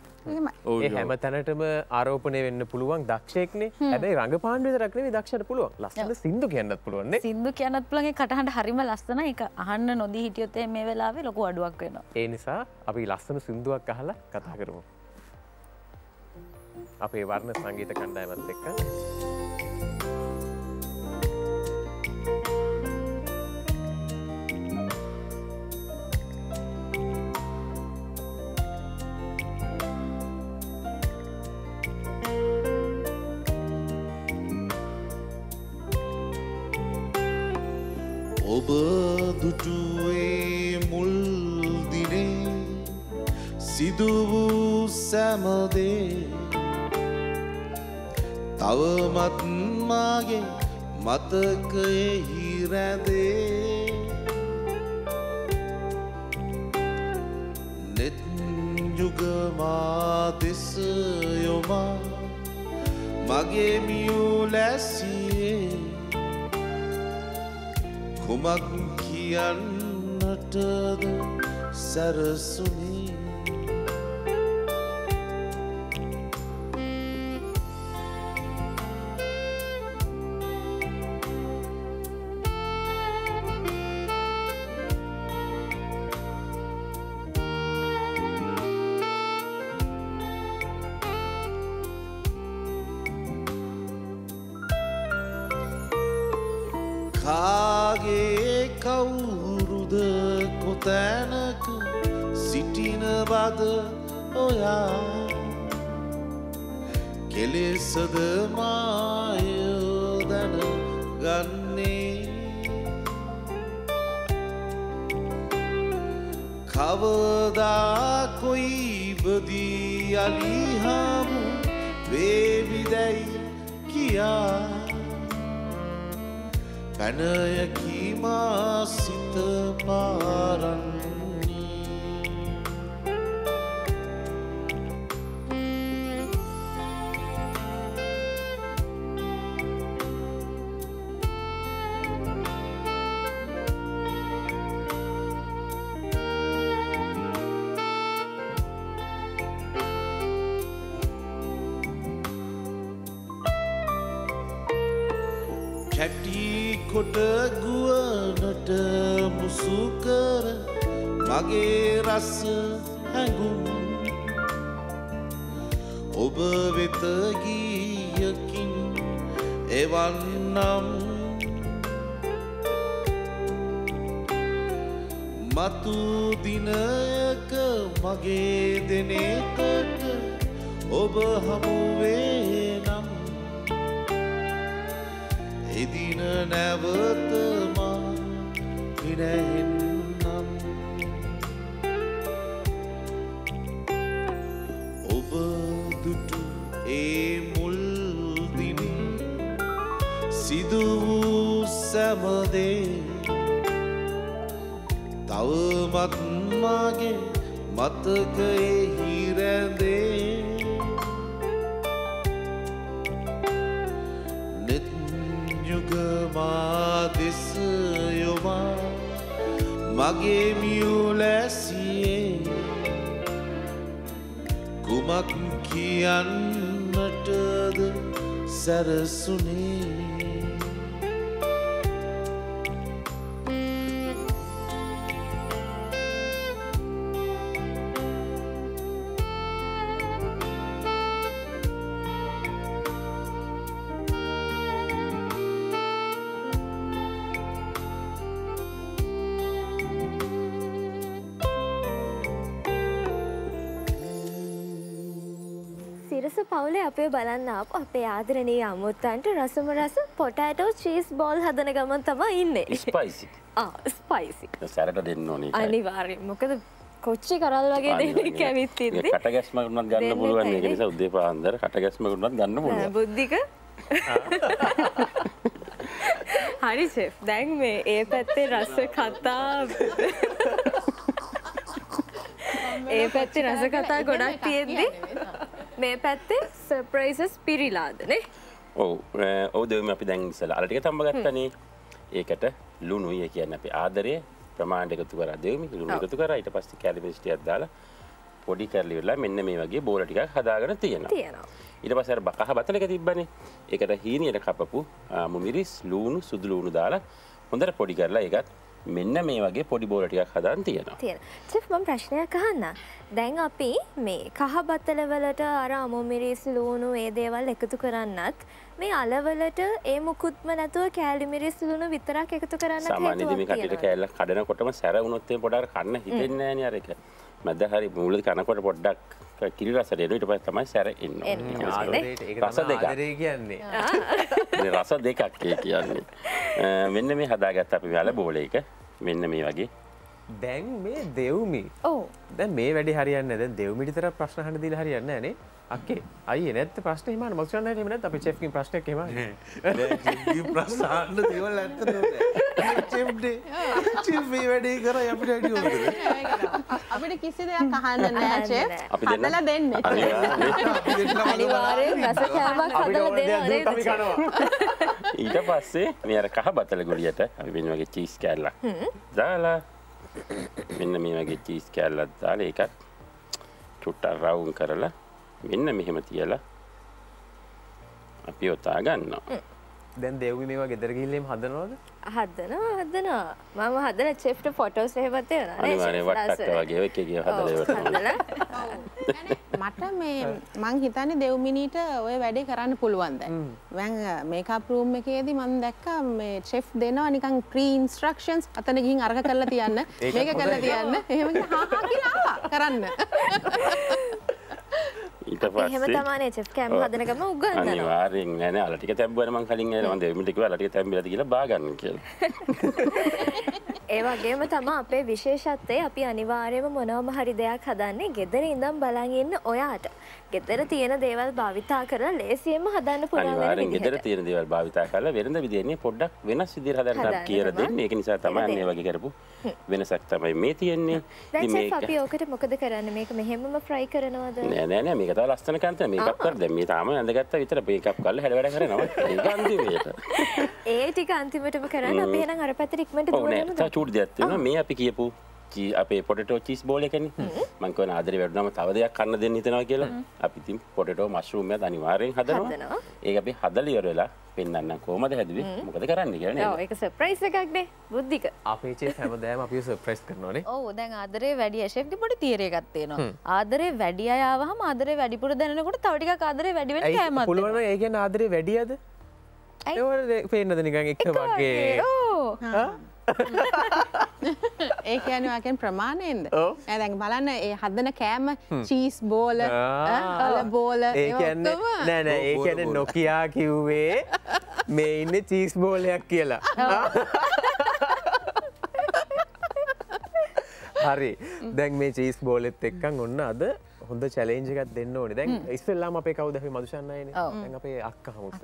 ඒ හැම තැනටම ආරෝපනය වෙන්න පුළුවන් දක්ෂයෙක්නේ. හැබයි රඟ පාණ්ඩ රක්නේ දක්ෂට පුළුවන්. ලස්සන සිින්දු කියන්නත් පුළුවන්න සිින්දු කියනත් පුළගේ කටහට හරිම ලස්සන එක අහන්න නොදී හිටියොත්තේ මේ වෙලාවේ ලොකු අඩුවක් වෙන ඒ නිසා අපි ලස්සන සිින්දුවක් අහලා කතා කරමු. අපේ වර්ණ සංගීත කණ්ඩායමත් එක්ක ඔබ දුටුවේ මුල්දිනේ සිදුවූ සැමදේ තවමත් මාගේ මතකයෙහි රැඳේ නෙත්ජුගමා දෙස යොමා මගේ මියූ ලැසියේ කුමක් කියන්නටද සැරසුනී? පැනයකීමා සිත පාරන්නේ එදින නැවතමා පිනැහෙන්නම් ඔබ දුටු ඒ මුල්දින සිදු වූ සැමදේ තවමත් මගේ මතකයේ හිරැඳේ මගේ මියුලැසියේ කුමක් කියන්නටද සැරසුනේ? බලන්න අප අපේ ආදරණීය අමුත්තන්ට රසම රස පොටෑටෝ චීස් බෝල් හදන ගමන් තමා ඉන්නේ. ස්පයිසි ස්පයිසි සැරට දෙන්න ඕනේ අනිවාර්ය මොකද කොච්චි කරල් වගේ දෙනෙක් කැවිත් කට ගැස්මකුණත් ගන්න පුළුවන්. නිසා උදේ පාන්දර කට ගැස්මකුණත් ගන්න පුළුවන්. බුද්ධික? හරි සෙෆ් දැන් මේ ඒ පැත්තේ රස කතා. ඒ පැත්තේ රස කතා ගොඩක් තියෙද්දි මේ පැත්තේ සර්ප්‍රයිසස් පිරිලාදනේ ඔව්. ඔව් දෙවම අපි දැන් ඉස්සලා අර ටික තම්බ ගත්තනේ ඒකට ලුණුයි. ඒ කියන්නේ අපි ආදරය ප්‍රමාණයට එකතු කරා දෙවමි. ලුණු. එකතු කරා. ඊට පස්සේ කැලිමිස් ටිකක් දාලා පොඩි කරලි වෙලා මෙන්න මේ වගේ බෝල ටිකක් හදාගෙන තියෙනවා. තියෙනවා. ඊට පස්සේ අර බකහ බතල එක තිබ්බනේ. ඒකට හීනියට කපපු මුමිරිස් ලුණු සුදු ලුණු දාලා හොඳට පොඩි කරලා ඒකත් මෙන්න මේ වගේ පොඩි බෝල ටිකක් හදාන් තියෙනවා. තියෙන. චෙෆ් මම ප්‍රශ්නයක් අහන්න. දැන් අපි මේ කහ බත්තලවලට අර අමුමිරිස් ලූුණු ඒ දේවල් එකතු කරන්නත් මේ අලවලට ඒ මුකුත්ම නැතුව කෑලිමිරිස් ලුණු විතරක් එකතු කරන්න සාමාන්‍යයෙන් මේ කටට කෑල්ල කඩනකොටම සැර වුණොත් එහෙම පොඩක් කන්න හිතෙන්නේ නැහැ නේ අර එක. මැද හරි මුලදී කනකොට පොඩ්ඩක් කිරි රස දෙනවා ඊට පස්සේ තමයි සැර එන්නේ. රස. ආදරේ කියන්නේ. මේ රස දෙකක් ඒ කියන්නේ. මෙන්න මේ හදාගත්ත අපි වැල බෝලේක මෙන්න මේ වගේ දැන් මේ දෙව්මි. දැන් මේ වැඩි හරියන්න දැන් දෙව්මිටි තර ප්‍රශ්න හන්න දීලා හරියන්නේ නැහැ නේ. අක්කේ අයියේ නැත්te ප්‍රශ්න කරන්නේ එහෙම නැත්නම් අපි චෙෆ් කින් ප්‍රශ්නයක් එහෙමයි ප්‍රසාන්න දේවල් ඇත්ත මේ වැඩේ කර අපිට අපිට කිසි දෙයක් අහන්න නෑ චෙෆ් නෑ. අපි දෙන්න. හදලා දෙන්න. ඊට පස්සේ මේ අර කහ බතල ගුලියට අපි මෙන්න වගේ චීස් කෑල්ලක් දාලා මෙන්න මේ වගේ චීස් කෑල්ලක් දාලා ඒකත් චුට්ටක් රවුම් කරලා මෙන්න මෙහෙම තියලා අපි ඔතා ගන්නවා. දැන් දෙව්මි මේවා ගෙදර ගිහිල්ලම හදනවද? හදනවා හදනවා. මම හදන චෙෆ්ට ෆොටෝස් එහෙමත් එනවා අනිවාර්යෙන් වට්ටක්ක වගේ එක එක හදලා. මට මේ මං හිතන්නේ දෙව්මිනීට ඔය වැඩේ කරන්න පුළුවන්ද වැන් මේකප් රූම් එකේදී මන් දැක්ක මේ චෙෆ් දෙනවා නිකන් ප්‍රී ඉන්ස්ට්‍රක්ෂන්ස් අතන ගිහින් අරක කරලා තියන්න. මේක කරලා තියන්න. එහෙම හා හා කියලා ආවා කරන්න ඊට එහෙම පස්සේ තමානේ චෙෆ් කෑම හදන ගම උගන්වනවා අනිවාර්යෙන් නෑ නෑ අල ටික තැබ්බුවම මං කලින් එනවා මම දෙවිමිට කිව්වා අල ටික තැම්බිලාද කියලා බා ගන්න කියලා. ඒ වගේම තමා අපේ විශේෂත්වය අපි අනිවාර්යම මොනවම හරි දෙයක් හදන්නේ ගෙදර ඉඳම් බලන් ඉන්න ඔයාට. ගෙදර තියෙන දේවල් භාවිතා කරලා ලේසියෙන්ම හදන්න පුළුවන් වෙන අනිවාර්යෙන් ගෙදර. තියෙන දේවල් භාවිතා කරලා වෙනද විදිහේ පොඩ්ඩක් වෙනස් විදිහට හදන්න කියලා තමයි. දෙන්නේ. ඒක නිසා තමයි අන්නේ වගේ කරපු වෙනසක් තමයි මේ තියෙන්නේ. දැන් අපි ඕකට මොකද කරන්නේ මේක මෙහෙමම ෆ්‍රයි කරනවද? නෑ නෑ නෑ මේක තව ලස්සන කන්ත මේකප් කර දැන් මේ තාම ඇඳගත්තා විතර මේකප් කරලා හැඩ වැඩ කරනවා. අන්තිමේට. ඒ ටික අන්තිමටම කරන්න අපි එහෙනම් අර? තව චූටි තියෙනවා. මේ අපි කියපු චී- අපේ පොටටෝ චීස් බෝල් එකනේ. මං කියනවා ආදරේ වැඩුණාම තව දෙයක් කන්න දෙන්න හිතනවා කියලා. අපි ඉතින් පොටටෝ මෂ්රූම් එකත් අනිවාර්යෙන් හදනවා. ඒක අපි හදලා ඉවර වෙලා පෙන්න්න කෝමද හැදවි? මොකද කරන්න කියන ඔව්, ඒක සර්ප්‍රයිස් එකක්නේ බුද්ධික. අපේචේ හැමදෑම අපි සප්‍රෙස් කරනවානේ. ඕ දැන් ආදරේ වැඩිය ශෙක්ටි පොඩි තීරය ගත්තේනවා ආදරේ වැඩිය අයාවහම ආදරේ වැඩිපුර දැනකොට තවටික ආදරේ වැඩිවෙන කෑමත් පුළුවන ඒගැන ආදරේ වැඩියද පේනද නිකන් එක වගේ. ඕ ඒ කියනවාකෙන් ප්‍රමාණයෙන්ද. ඇදැන් බලන්න ඒ හදන කෑම චීස් බෝල. අල බෝල ඒ කියන්න නෑනෑ ඒ බෝල, කියැන බෝල. නොකයා කිව්වේ මේ ඉන්න චීස් බෝලයක් කියලා හරි දැන් මේ චීස් බෝලෙත් එක්කන් ඔන්න අද හොඳ චලේජකත් දෙන්න ඕන. දැන් ඉස්සල්ලාම අපේ කවුද මදුෂන්නයන ඔව්. දැන් අපේ අක්ක හමුත්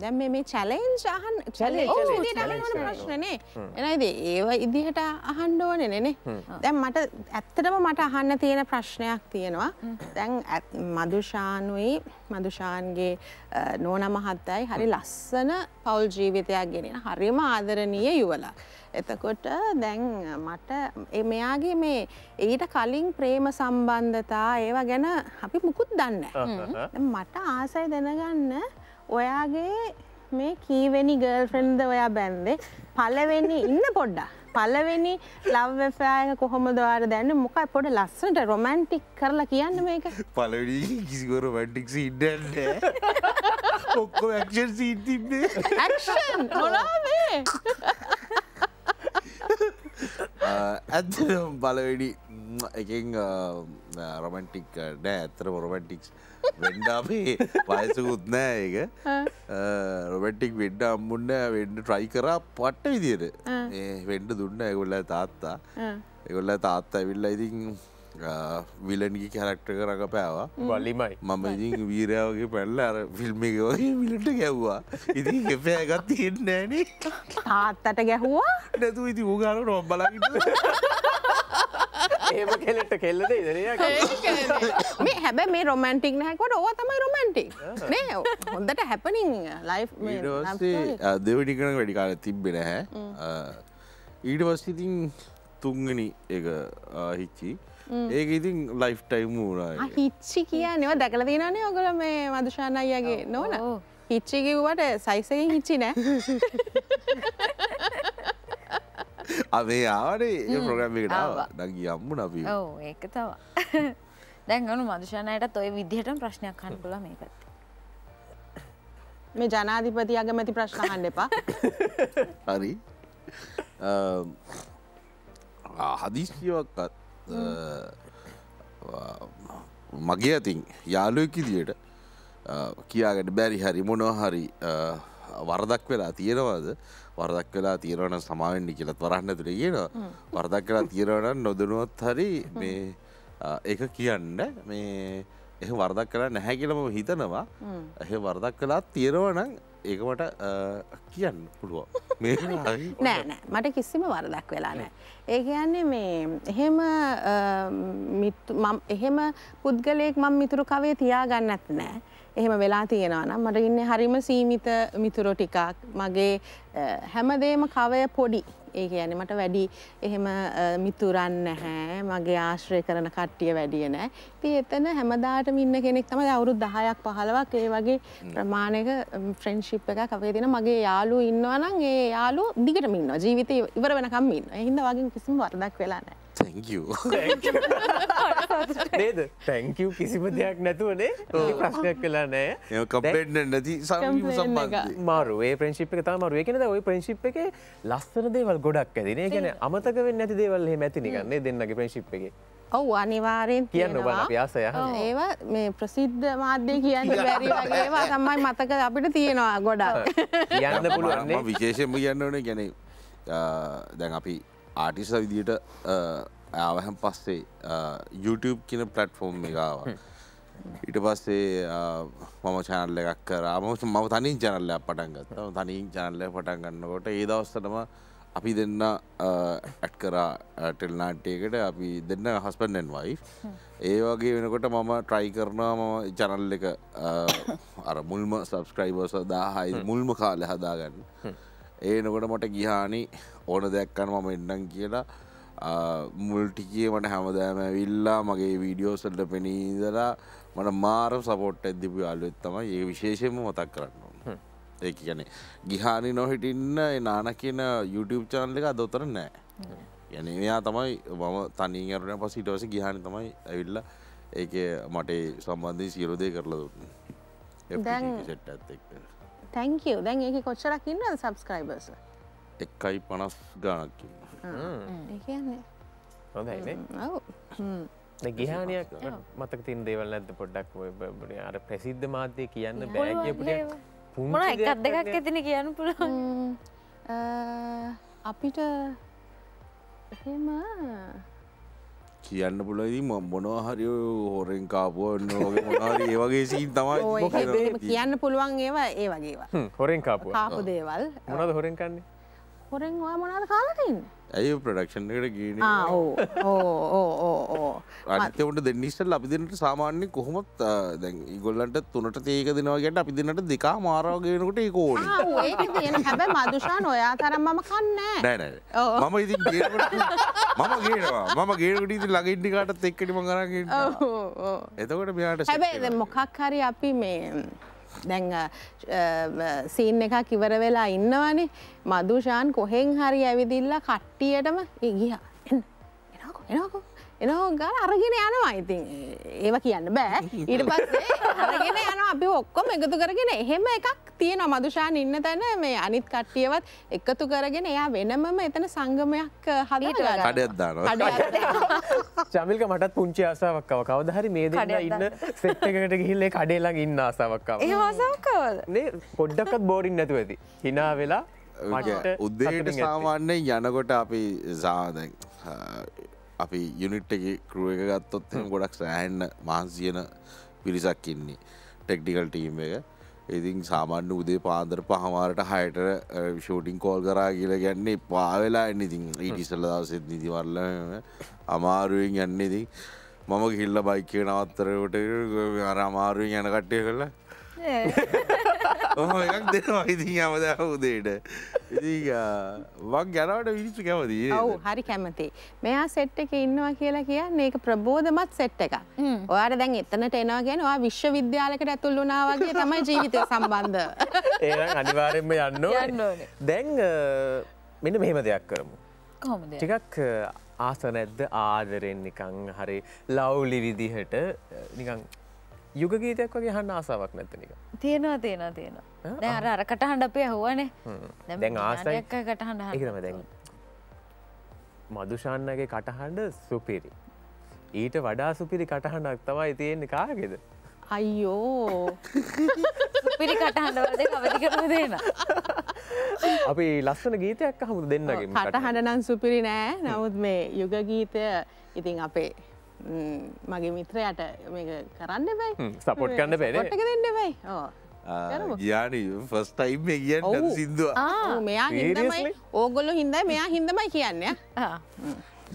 දැම් මේ චලෙන්ජ් අහන් ප්‍රශ්නනේ එනයිද ඒව ඉදිහට අහන්ඩ ඕන නෙනේ දැන් මට ඇත්තටම මට අහන්න තියෙන ප්‍රශ්නයක් තියෙනවා. දැන් මදුෂානුයි මදුෂාන්ගේ නෝන මහත්තයි හරි ලස්සන පවුල් ජීවිතයක් ගෙනෙන හරිම ආදරණීය යුවලා එතකොට දැන් මට මෙයාගේ මේ ඊට කලින් ප්‍රේම සම්බන්ධතා ඒවා ගැන අපි මුකුත් දන්න දැන් මට ආසයි දැනගන්න ඔයාගේ මේ කීවෙනි ගර්ල් ෆ්‍රෙන්ඩ්ද ඔයා බැන්දේ? පලවෙනි ඉන්න පොඩ්ඩා පලවෙනි ලව්වෆෑක කොහොමද වාර දැන්න? මොක පොඩ ලස්සට රොමන්ටික් කරලා කියන්න මේක. පලවිඩි කිසිකර වැටික්ස ඉඩන්න ඔක්කො ක්ෂන් සීට තිබේ ඇක්ෂන් මොනාවේ ඇත්තරම් බලවෙඩි එකෙන් රොමන්ටික් නෑ ඇත්තර රොමන්ටික්ස් වෙන්ඩ අපේ වයසකුත් නෑ ඒක. රොමටික් වෙන්ඩ අම්මුන්න වෙන්ඩ ට්‍රයි කරා පට්ට විදියට. වෙන්ඩ දුන්න ඇගොල්ල තාත්තා. එගොල්ල තාත්තා ඇවිල්ල ඉතින් විලන්ගි කැරක්ට කරඟ පෑවා. වලිමයි මම ඉතින් වීරයාවගේ පැල්ල අර ෆිල්ම් එක වගේ විලට ගැව්වා. ඉතින් එපෑගත් තියෙන්නෑනේ තාත්තට ගැහුවා? නැතු ඉති ූගාන නොම් බලාගිට ඒම කෙලෙට කෙල්ලද ඉදරයක් මේ හැබැ මේ රොමන්ටික් නැකොට ඕ තමයි රොමන්ටික් නේ? හොඳට හැපනිං ලයි් දෙවනිකන වැඩිකාල තිබ්බෙන හැ ඊට පස්සිතින් තුංගනි එක හිච්චි ඒක ඉතින් ලයිෆ් ටයිම් වුණා හිච්චි කිය නෙව දැකල තිනනේ ඔගල මේ මදුෂාන අයියගේ නොන. හිච්චි කිව්වට සයිසකින් හිච්චි නෑ. අවේ ආනේ ඒ ප්‍රග්‍රම් එකට නගී අම්මු නපී ඔව් ඒක තවා දැන් අනු මදුෂානයටත් ඔය විදිහට ප්‍රශ්නයක් කන්පුල මේ පැත් මේ ජනාධිපති අගමැති ප්‍රශ්නහන්න එපා. හරි. හදිස්ියවක්කත් මගේ අතින් යාලුවකි දියට කියාගට බැරි හරි මොනෝ හරි වරදක් වෙලා තියෙනවාද? වරදක් වෙලා තීරවන සමාවෙන්ඩි කියලත් වරන්න තුර කියන වරදක් කලා තීරවන නොදනුවත් හරි මේ එක කියන්න. මේ එහ වරදක් කලා නැහැ කියලම හිතනවා. එහ වරදක් කලා තීරවනං ඒකමට කියන්න පුළුව මේ නෑ නෑ. මට කිසිම වරදක් වෙලා නෑ. ඒ කියන්නේ මේ එහෙම එහෙම පුද්ගලයෙක් මං මිතුරු කවේ තියාගන්නත් නෑ. එහෙම වෙලා තියෙනවා නම් මට ඉන්න හරිම සීමිත මිතුරෝ ටිකක්. මගේ හැමදේම කවය පොඩි ඒ කියන මට වැඩි එහෙම මිතුරන් නැහැ. මගේ ආශ්‍රය කරන කට්ටිය වැඩිය නෑ ති එතන හැමදාට ඉන්න කෙනෙක් තම අවුරුත් දහයක් පහලවක් ඒ වගේ ප්‍රමාණයක ෆ්‍රෙන්ශිප් එක කවේ තින මගේ යාලු ඉන්නවනම් ඒ යාලු දිගට මින්න ජීවිතය ඉවර වෙනකම්මින්න හිද වගේ කිසිම වර්දක් වෙලා නෑ නේද? තැංකව් කිසිම දෙයක් නැතුවනේ ප්‍රශ්නයක් කලා නෑ කපෙන්ඩ නැති සම්බන්ධ මාරු. ඒ ප්‍රංශිප් එක තම රුව කෙනද ඔයි ප්‍රංශිප් එක ලස්සන දේවල් ගොඩක් ඇතිනේ ගැන අමතක නැති දේවල් මැති නිගන්නේ දෙන්නගේ ප්‍රංශිප් එක. ඔවු අනිවාරයෙන් කියන්න ඔබ ප්‍යාසය ඒවා මේ ප්‍රසිද්ධ මාධ්‍ය කියන්න බැරි වගේවා තමයි මතක අපිට තියෙනවා ගොඩා කියන්න පුළුවන්නේ විශේෂම කියන්න ඕන. ගැන දැන් අපි ආටිස විදියට ආවහැම් පස්සේ YouTube කියන පලට්ෆෝර්ම් එකාව ඊට පස්සේ මම චැනල්ල එකක් කරාම මම තනින් චැනල්ලයක් පටන් ගත්ත. තනින් චැනල්ල පටන් ගන්නකොට ඒ දවස්සටම අපි දෙන්න ඇට් කරා ටෙල්නාට්යකට අපි දෙන්න හස්පන්ඩන් වයි ඒ වගේ වෙනකොට මම ට්‍රයි කරනවා මම චැනල් එක අර මුල්ම සබස්ක්‍රයිබර්ස දාහයි මුල්ම කාලෙ හදාගන්න ඒනකොට මට ගිහානි ඕන දෙයක්කන්න මම එන්නම් කියලා. මුල්ටිකිය මට හැමදෑම විල්ලා මගේ වීඩියෝසල්ට පෙනීදලා මට මාර සපොට් ඇදදිපු යාලුවෙත් තම ඒ විශේෂයම මතක් කරන්න ඒ කියන ගිහානි නොහිටින්න ඒ නාන කියන YouTube චානල එක අදොතර නෑ. යන එයා තමයි මම තනිරන පස ඉටවස ගිහානි තමයි ඇවිල්ල ඒක මට සම්බන්ධය සියරෝදය කරලා දුන්න. දැන්- සෙට් ඇත් තැංකව දැන් ඒක කොච්චරක් ඉන්න. සබස්ක්‍රයිබර්ස එක්කයි පනස් ඒන්නේ හොඳයිනේ ඔව්. ගිහානයක් මතක තින් දේවල් ඇද පොඩ්ඩක්? අර ප්‍රසිද්ධ මාධ්‍යය කියන්න බෑගපුට මොන එකක් දෙකක් ඇතින කියන්න පුළුවන්? අපිට එහෙම කියන්න පුලදී මොනවා හරි හොරෙන් කාපුුවන්න වගේ මොනාරි ඒවගේ සීන් තමයි කියන්න පුළුවන් ඒවා ඒ වගේවා. හොරෙන් කාපුව. කාපු දේවල්. මොනද හොරෙන් කන්නේ හොරෙන් වා මොනාද කාලටන්න ඇයි ප්‍රඩක්ෂන් එකට ගීන අනිතවට දෙනිස්සල් අපි දෙන්නට සාමාන්‍ය කොහොමත් දැන් ඉගොල්ලන්ට තුනට ඒක දෙනවාගේට අපි දෙන්නට දෙකා මාරාගේනකට ඒක හැබැයි මදුෂාන් ඔයා තරම් මම කන්නෑ නෑනෑ ඔව්. මම ගේනකොට- මම ගේනවා. මම ගේනකට ඉති ලගින්ඩිකාටත් එක්කටම කරගෙන එතකොට මෙයාට දැන් මොකක් හරි අපි මේ දැන් සීන් එකක් ඉවර වෙලා ඉන්නවනේ. මදුෂාන් කොහෙන් හරි ඇවිදිල්ල කට්ටියටම ඒ ගියා. එන්න. එනකෝ එනකෝ එනෝ ගාල අරගෙන යනවා. ඉතින් ඒව කියන්න බෑ. ඊට පස්සේ අරගෙන යනවා. අපි ඔක්කොම එකතු කරගෙන. එහෙම එකක් තියෙන මදුෂාන් ඉන්න තැන මේ අනිත් කට්ටියවත් එකතු කරගෙන එයා වෙනමම එතන සංගමයක් දානවා. චමිල්ක මටත් පුංචි ආසාාවක්කව කවදහරි මේ දෙන්න ඉන්න සෙට් එකකට ගිහිල්ලේ කඩේලඟ ඉන්න ආසාාවක්කාව ඒ නේ පොඩ්ඩක්කත් බෝරින් නැතුව ඇති. හිනා වෙලා මට උද්දේට. සාමාන්‍යයෙන් යනකොට අපි සාදැන් අපි යුනිට් එක කරුව එක ගත්තොත් ගොඩක් සෑහන්න මහන්සියන පිරිසක් ඉන්නේ ටෙක්ටිකල් ටීම් එක. ඉතින් සාමාන්‍ය උදේ පාන්දර පහමාරට හයට ෂෝටිං කෝල් කරා කියල ගැන්නේ පාවෙලා එන්න ඉතින් ඊටිසල්ල දවසෙත් නිතිවරල අමාරුවෙන් යන්න. ඉතින් මම කිල්ල බයිකය නවත්තරට අර අමාරුවෙන් යන කට්ටය කරලා ඔහොම එකක් දෙනවා ඉතින් යමද උදේට වක් ගැනවට විනිස්සු කැවදී ඔවු හරි කැමති. මෙයා සෙට් එක ඉන්නවා කියලා කියන්නේ ඒක ප්‍රබෝධමත් සෙට් එක ඔයාට දැන් එතනට එනවා කියන වා විශ්ව විද්‍යාලකට ඇතුල් වුණා වගේ තමයි ජීවිතය සම්බන්ධ. ඒ අනිවාරෙන්ම යන්න යන්න ඕනේ. දැන් මෙන්න මෙහෙම දෙයක් කරමු. කොහොමද? ටිකක් ආස නැද්ද? ආදරෙන් නිකං හරි ලව්ලි විදිහට නිකං යුග ගීතයක් වගේ හන්න ආසාවක් නැත නික? තියෙනවා තියෙනවා තියෙනවා. දැන් අර අර කටහඬ අපේ ඇහුවනේ දැන් ආසයි. කටහඬ ඒකම දැන් මදුෂාන්නගේ කටහඬ සුපිරි. ඊට වඩා සුපිරි කටහඬක් තමයි තියෙන්නේ කාගෙද? අයියෝ. පිරි කටහඬවලද කවති කරන දෙන අපි ලස්සන ගීතයක් අහමුද දෙන්නගේ කටහඬ නම් සුපිරි නෑ. නමුත් මේ යුග ගීතය ඉතින් අපේ මගේ මිත්‍රයට මේක කරන්න බයි සපොට් කන්න බයි ඕ ගියානි ෆස් ටයිම් කියන්න. සිින්දුව? ආ, මෙයා හිදමයි? ඕගොල්ලො හින්දයි මෙයා හින්දමයි කියන්න.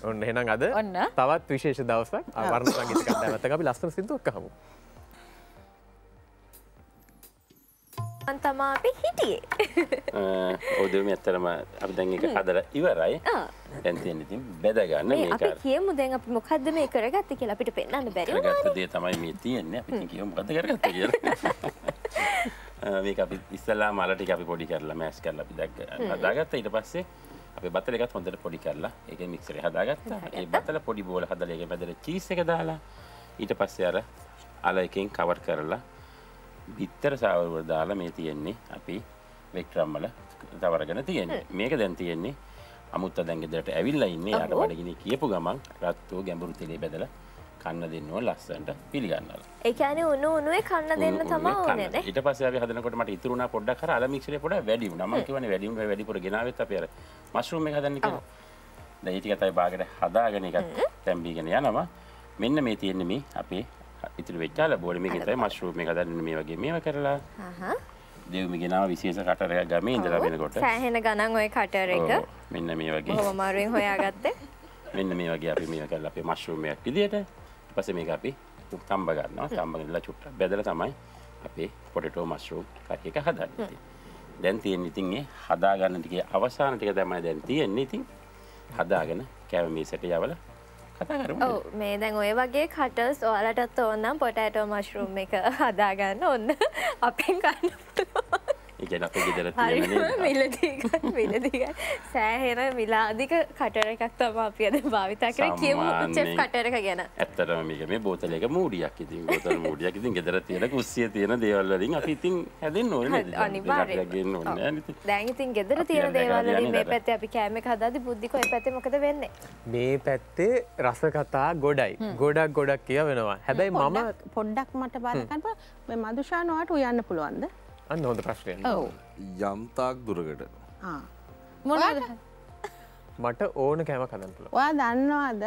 ඔන්න එහෙනම් අද ඔන්න. තවත් විශේෂ දවසක් අවර්ණ සංගීත එක්ක අපි ලස්සන සින්දුවක් අහමු තමා අපි හිටියේ. ඔදම ඇත්තරම අපි දැන් එක හදර ඉවරයි. දැන්තියෙන් ඉතින් බැදගන්න අපි කියමු දැන් අපි මොකක්ද මේ කරගත්ත කියලා අපිට පෙන්න්න බැරි කරගත්ත දේ තමයි මේ තියෙන්නේ. අපි කියමු මොකද කරගත්ත කියලා. මේක අපි ඉස්සලා මලටික අපි පොඩි කරලා මෑස් කරලා අපි දැක්ක හදාගත්ත. ඊට පස්සේ අපි බතල එකත් හොඳට පොඩි කරලා ඒක මික්සරේ හදාගත්තා. ඒ බතල පොඩි බෝල හදලා ඒක මැදට චීස් එක දාලා ඊට පස්සේ අර අල එකෙන් කවර් කරලා බිත්තර සාවරුව දාලා මේ තියෙන්නේ අපි වෙක්ටරම්මල තවරගෙන තියෙන්නේ. මේක දැන් තියෙන්නේ අමුත්ත දැන්ගෙදට ඇවිල්ලා ඉන්නේ යට බඩගෙන කියපු ගමන් රත්තුව ගැඹුරු තෙලේ බැදලා කන්න දෙන්නුව ලස්සන්ට පිළිගන්නලා ඒකන උුණු උනුවේ කන්න දෙන්න තමා පස්සේ අපි හදනකොට ඉතුරුණා පොඩ්ඩක් කර අල මික්සරේ පොඩ්ඩක් වැඩි වුණා. මම කියවනේ වැඩි වුණා වැඩිපුර ගෙනාවෙත් අපි අර මෂ්රූම් එක හදන්න කියලා. දැන් ඒ ටික තමයි බාගෙට හදාගෙන එකක් තැම්බීගෙන යනවා. මෙන්න මේ තියෙන්නේ මේ අපේ ඉතුරු වෙච්චාල බෝඩ මේකෙන් තමයි මෂ්රූම් එක හදන්න මේ වගේ මේව කරලා. දෙව්මි ගෙනාව විශේෂ කටරයක් ගමේ ඉඳලා වෙනකොට. සෑහෙන ගණන් ඔය කටර එක. මෙන්න මේ වගේ. හොමමාරුවෙන් හොයාගත්තේ. මෙන්න මේ වගේ අපි මේ කරලා අපේ මෂ්රූම්යක් විදියට. ඊට පස්සේ මේක අපි තම්බ ගන්නවා. තම්බ ගන්නලා චුට්ටක් බෙදලා තමයි අපේ පොටේටෝ මෂ්රූම් කරි එක හදන්නේ. දැන් තියෙන ඉතින් ඒ හදා ගන්න ටිකේ අවසාන ටික තමයි දැන් තියෙන්නේ. ඉතින් හදාගෙන කැව මේසට යවලා කතා කරමු ඔව් මේ දැන් ඔය වගේ කටස් ඔයාලටත් ඕන්නම් පොටෑටෝ මශරුම් එක හදාගන්න ඔන්න. අපෙන් ගන්න පුළුවන් එකන අප ගෙදර මිලදීග සෑහෙන මිලාධික කටර එකක් තම අපි අද භාවිතා කර. කියමු චෙෆ් සාමාන්‍යයෙන්- කටරක ගැන. ඇත්තටම මේක මේ බෝතලක මූඩියක් ඉතින්. බෝතල් මූඩියක් ඉතින් ගෙදර තියෙන කුස්සිය තියෙන දේවල් වලින් අපි ඉතින් හැදෙන්න ඕනේ. ගන්න ඕනේ. දැන් ඉතින් ගෙදර තියෙන අපි දේවල් යන්නේ වලින් මේ? පැත්තේ අපි කෑම එක හදාදි බුද්ධික ඔය පැත්තේ මොකද වෙන්නේ? මේ පැත්තේ රස කතා ගොඩයි. ගොඩක් ගොඩක් කිය වෙනවා හැබැයි මම පොඩ්ඩක්- මට බාරකන්ප මේ මදුෂානවාට උයන්න පුළුවන්ද අන්න හොඳ ප්‍රශ්නය ඔව්. යම්තාක් දුරකට. මට ඕන කෑම කදන්න පුළ ඔයා දන්නවාද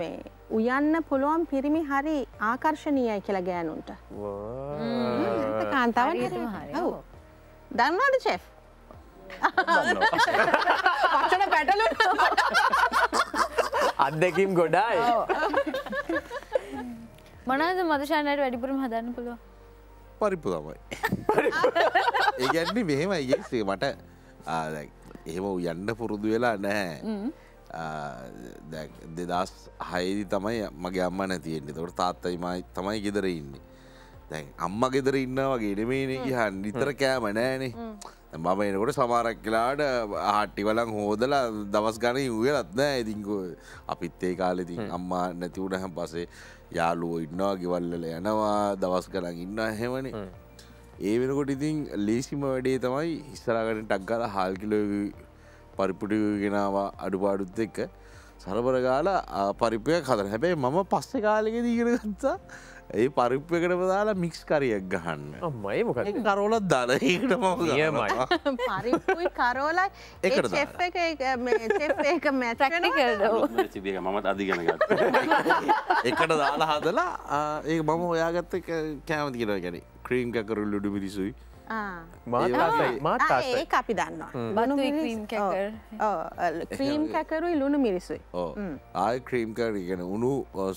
මේ උයන්න පුළුවන් පිරිමි හරි ආකර්ශණීයයි කියලා ගෑනුන්ට? කාන්තාව හරියටම හරි. ඔව්. දන්නවාද චෙෆ් පක්ෂණ පැටලු අත්දැකීම් ගොඩායි. මොනද මදශානයට වැඩිපුරම හදන්න පුළුව පරිප්පු තමයි ඒගැන්නේ මෙහෙම ඒසේ මට එහෙම යන්න පුරුදු වෙලා නැහැ. දෙදස් හයිදි තමයි මගේ අම්ම නැතියෙන්නේ තොට තාත්තයි මයි තමයි ගෙදර ඉන්නේ. දැන් අම්ම ගෙදර ඉන්න වගේ නෙමේන හන් නිතර කෑම නෑනේ මම එනකොට සමාරක් කලාට ආට්ටි වලන් හෝදලා දවස් ගන උයලත් නෑ ඉතිංකු අපිත් ඒ කාලෙතින් අම්මා නැතිවුණහම් පසේ යාලුව ඉන්නවා ගෙවල්ලල යනවා දවස් ගලන් ඉන්න හෙමනේ ඒ වෙනකොට ඉතින් ලේසිම වැඩේ තමයි හිස්සරාගට ටක්ගල හල්කිලෝ පරිපුටිගෙනවා අඩුපාඩුත් එක්ක. සරබර ගාල පරිපය කදර හැබැයි මම පස්සෙ කාලෙක දීගෙන ගත්තා ඒ පරිප්පකට දාලා මික්ස් කරියක් ගහන්න. අම්මයි මොකද ඒ කරෝලත් දාල ඒකට නියමයි. පරිප්පුයි කරෝලයි. චෙෆ් එක චෙෆ් එක මැට් ප්‍රක්ටිකල් සිබියක මමත් අධිගෙන ගත්ත. එකට දාලා හදලා ඒ මම ඔයාගත්ත කෑමති කියෙන ගැන ක්‍රීම් කකරු ලුඩු ඒ අපි දන්නවා. ක්‍රීම් කැකර් ක්‍රීම් කැකරුයි ලුණු මිරිසුයි ඕ ආය ක්‍රීම් කර ගෙන උුණු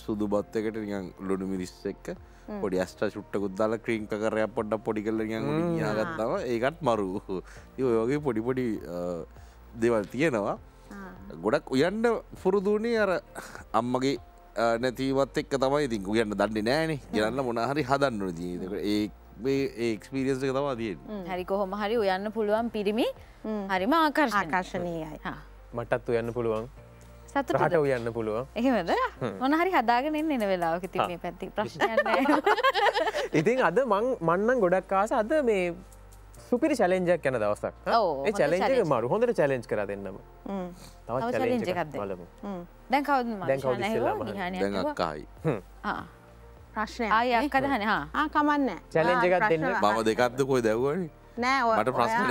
සුදු බත් එකට නිකන් ලොඩු මිරිස් එක්ක පොඩි ඇස්ට ශුට්ටකුත් දාලා ක්‍රීම් කරයක් පොඩ්ඩ පොඩි කල්ල යාගත්තම ඒකත් මරු. ඔයගේ පොඩිපොඩි දෙවල් තියෙනවා. ගොඩක් උයන්ඩ පුරුදුනේ අර අම්මගේ නැතිවත් එක් තමයි. ඉතින් උයන්න දන්නේ නෑනේ. කියන්න මොනහරි හදන්න දීක ඒ ඒක්ස්පිරියන්ස එක තවා තියෙන් හරි කොහොම හරි උයන්න පුළුවන් පිරිමි. හරිම ආකර්ශ ආකර්ශණීයයි මටත් උයන්න පුළුවන්. සතුට උයන්න පුළුවන්. එහෙමද? මොන හරි හදාගෙන එන්න වෙලාවක ති මේ පැත්ති. ප්‍රශ්නයන්න ඉතින් අද මං මන්නන් ගොඩක් කාස අද මේ සුපිරි චලෙන්ජක් යන දවසක්. ඔව්, ඒ challenge. මරු. හොඳට චලෙන්ජ් කර දෙන්නම. තව චලෙන්ජ එකක් දෙන්න. බලමු. දැන් කවද දැන් කවුද ඉස්සෙල්ලාම? දැන් අක්කායි ප්‍රශ්නය ආය අක්කද හන? හා. ආ කමන්න. එකක් දෙන්න. මම දෙකත්ද කොයි දැව්වනි නෑ ඔය- මට ප්‍රශ්න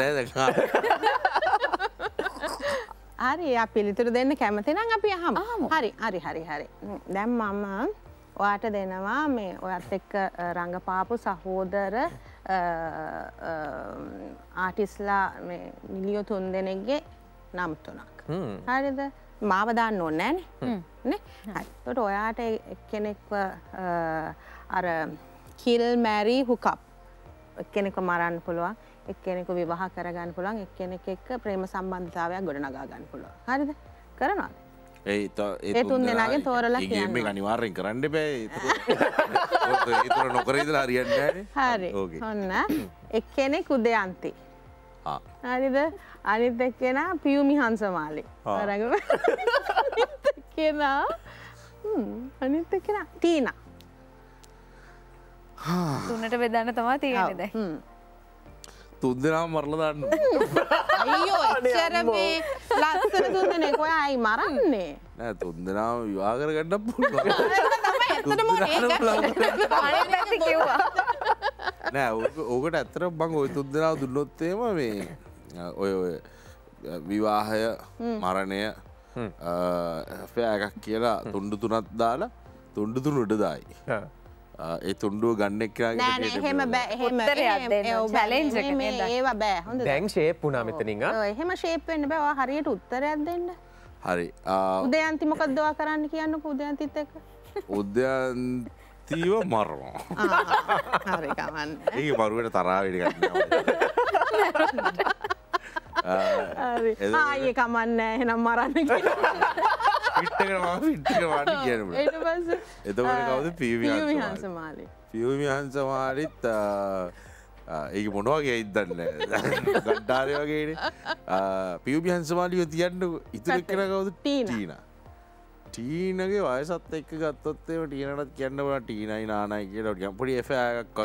හරි පිළිතුරු දෙන්න කැමති නම් අපි අහමු. හරි හරි හරි හරි. ම්, දැන් මම ඔයාට දෙනවා මේ ඔයත් එක්ක රඟපාපු සහෝදර ආටිස්ලා මිලියෝ තුන් දෙනෙක්ගේ නම් තුනක්. හ්ම්. හරිද මාව දාන්න ඕන්න ෑන? හරිට ඔයාට එක්කෙනෙක්ව අ, අර කිල් මැරී හුකප් එක්කෙනෙක මරන්න පුළුවන්. එක්කෙනෙකු විවාහ කරගන්න පුළුවන්. එක්කෙනෙක් එක්ක ප්‍රේම සම්බන්ධතාවයක් ගොඩ නගා ගන්න පුළුව හරිද? කරනවා ඒ ඒ තුන් දෙනාගෙන් තෝරලා කියන්න. මේ අනිවාර්යෙන් කරන්න බෑ ඒතුර නොකරේදලා හරියන්න හරි. ඔන්න. එක්කෙනෙක් උදයන්ති. ආ. හරිද? අනිත් එක්කෙන පියුමි හංසමාලි. ආ. රඟ කෙනා අනිත් එක්කෙන ටීන. තුන්නට බෙදන්න තමා තියෙනෙද තුන් දෙනාම මරල දන්න. අයියෝ එච්චර මේ ලස්සන තුන්දනෙ කොය අයි මරන්නේ. නෑ තුන් දෙනාම විවාකර ගන්න පුළුවන් නෑ ඕක- ඕකට ඇත්තර බං ඔය තුන් දෙනාව දුන්නොත්තේම මේ ඔය ඔය විවාහය මරණය ෆෑකක් කියලා තුන්ඩු තුනත් දාලා තුන්ඩු තුන උඩදායි. ඒ තුන්ඩුව ගන්න එක් නෑන එහෙම බෑ එහෙම උත්තරයක් දෙන්න. එහෙම challenge එක එහෙම නේද? ඒවා බෑ හොඳ දැන් ශේප් වුණා මෙතනින්. එහෙම ශේපෙන්න්න බෑ. හරියට උත්තරයක් දෙන්න. හරි. උදයන්ති මොකක්දවා කරන්න කියන්න? උදයන්තිත් එක උද්‍යන්තීව මරනවා. හරිකමන්න ඒ මරුවට තරාවට ගන්න ආය කමන්න එහෙනම් මරන්න පිට්ටකට ම පිට්ටක වන්න කියනට එට පස එතකොට කවුද? පිවිහංස විහංසමාලි පියවිහන්ස මාරිත් ඒක මොනවාගේ ඉදන්න ගඩ්ඩාරය වගේන. පියුබි හංසමාලියෝ තියන්න ඉතුර කර කවුද? ටීනා. ටීන ටීනගේ වයසත් එක්ක ගත්තොත්තේම ටීනටත් කියන්නව ටීනයි නානයි කියලට ගැපුඩි එෆයක්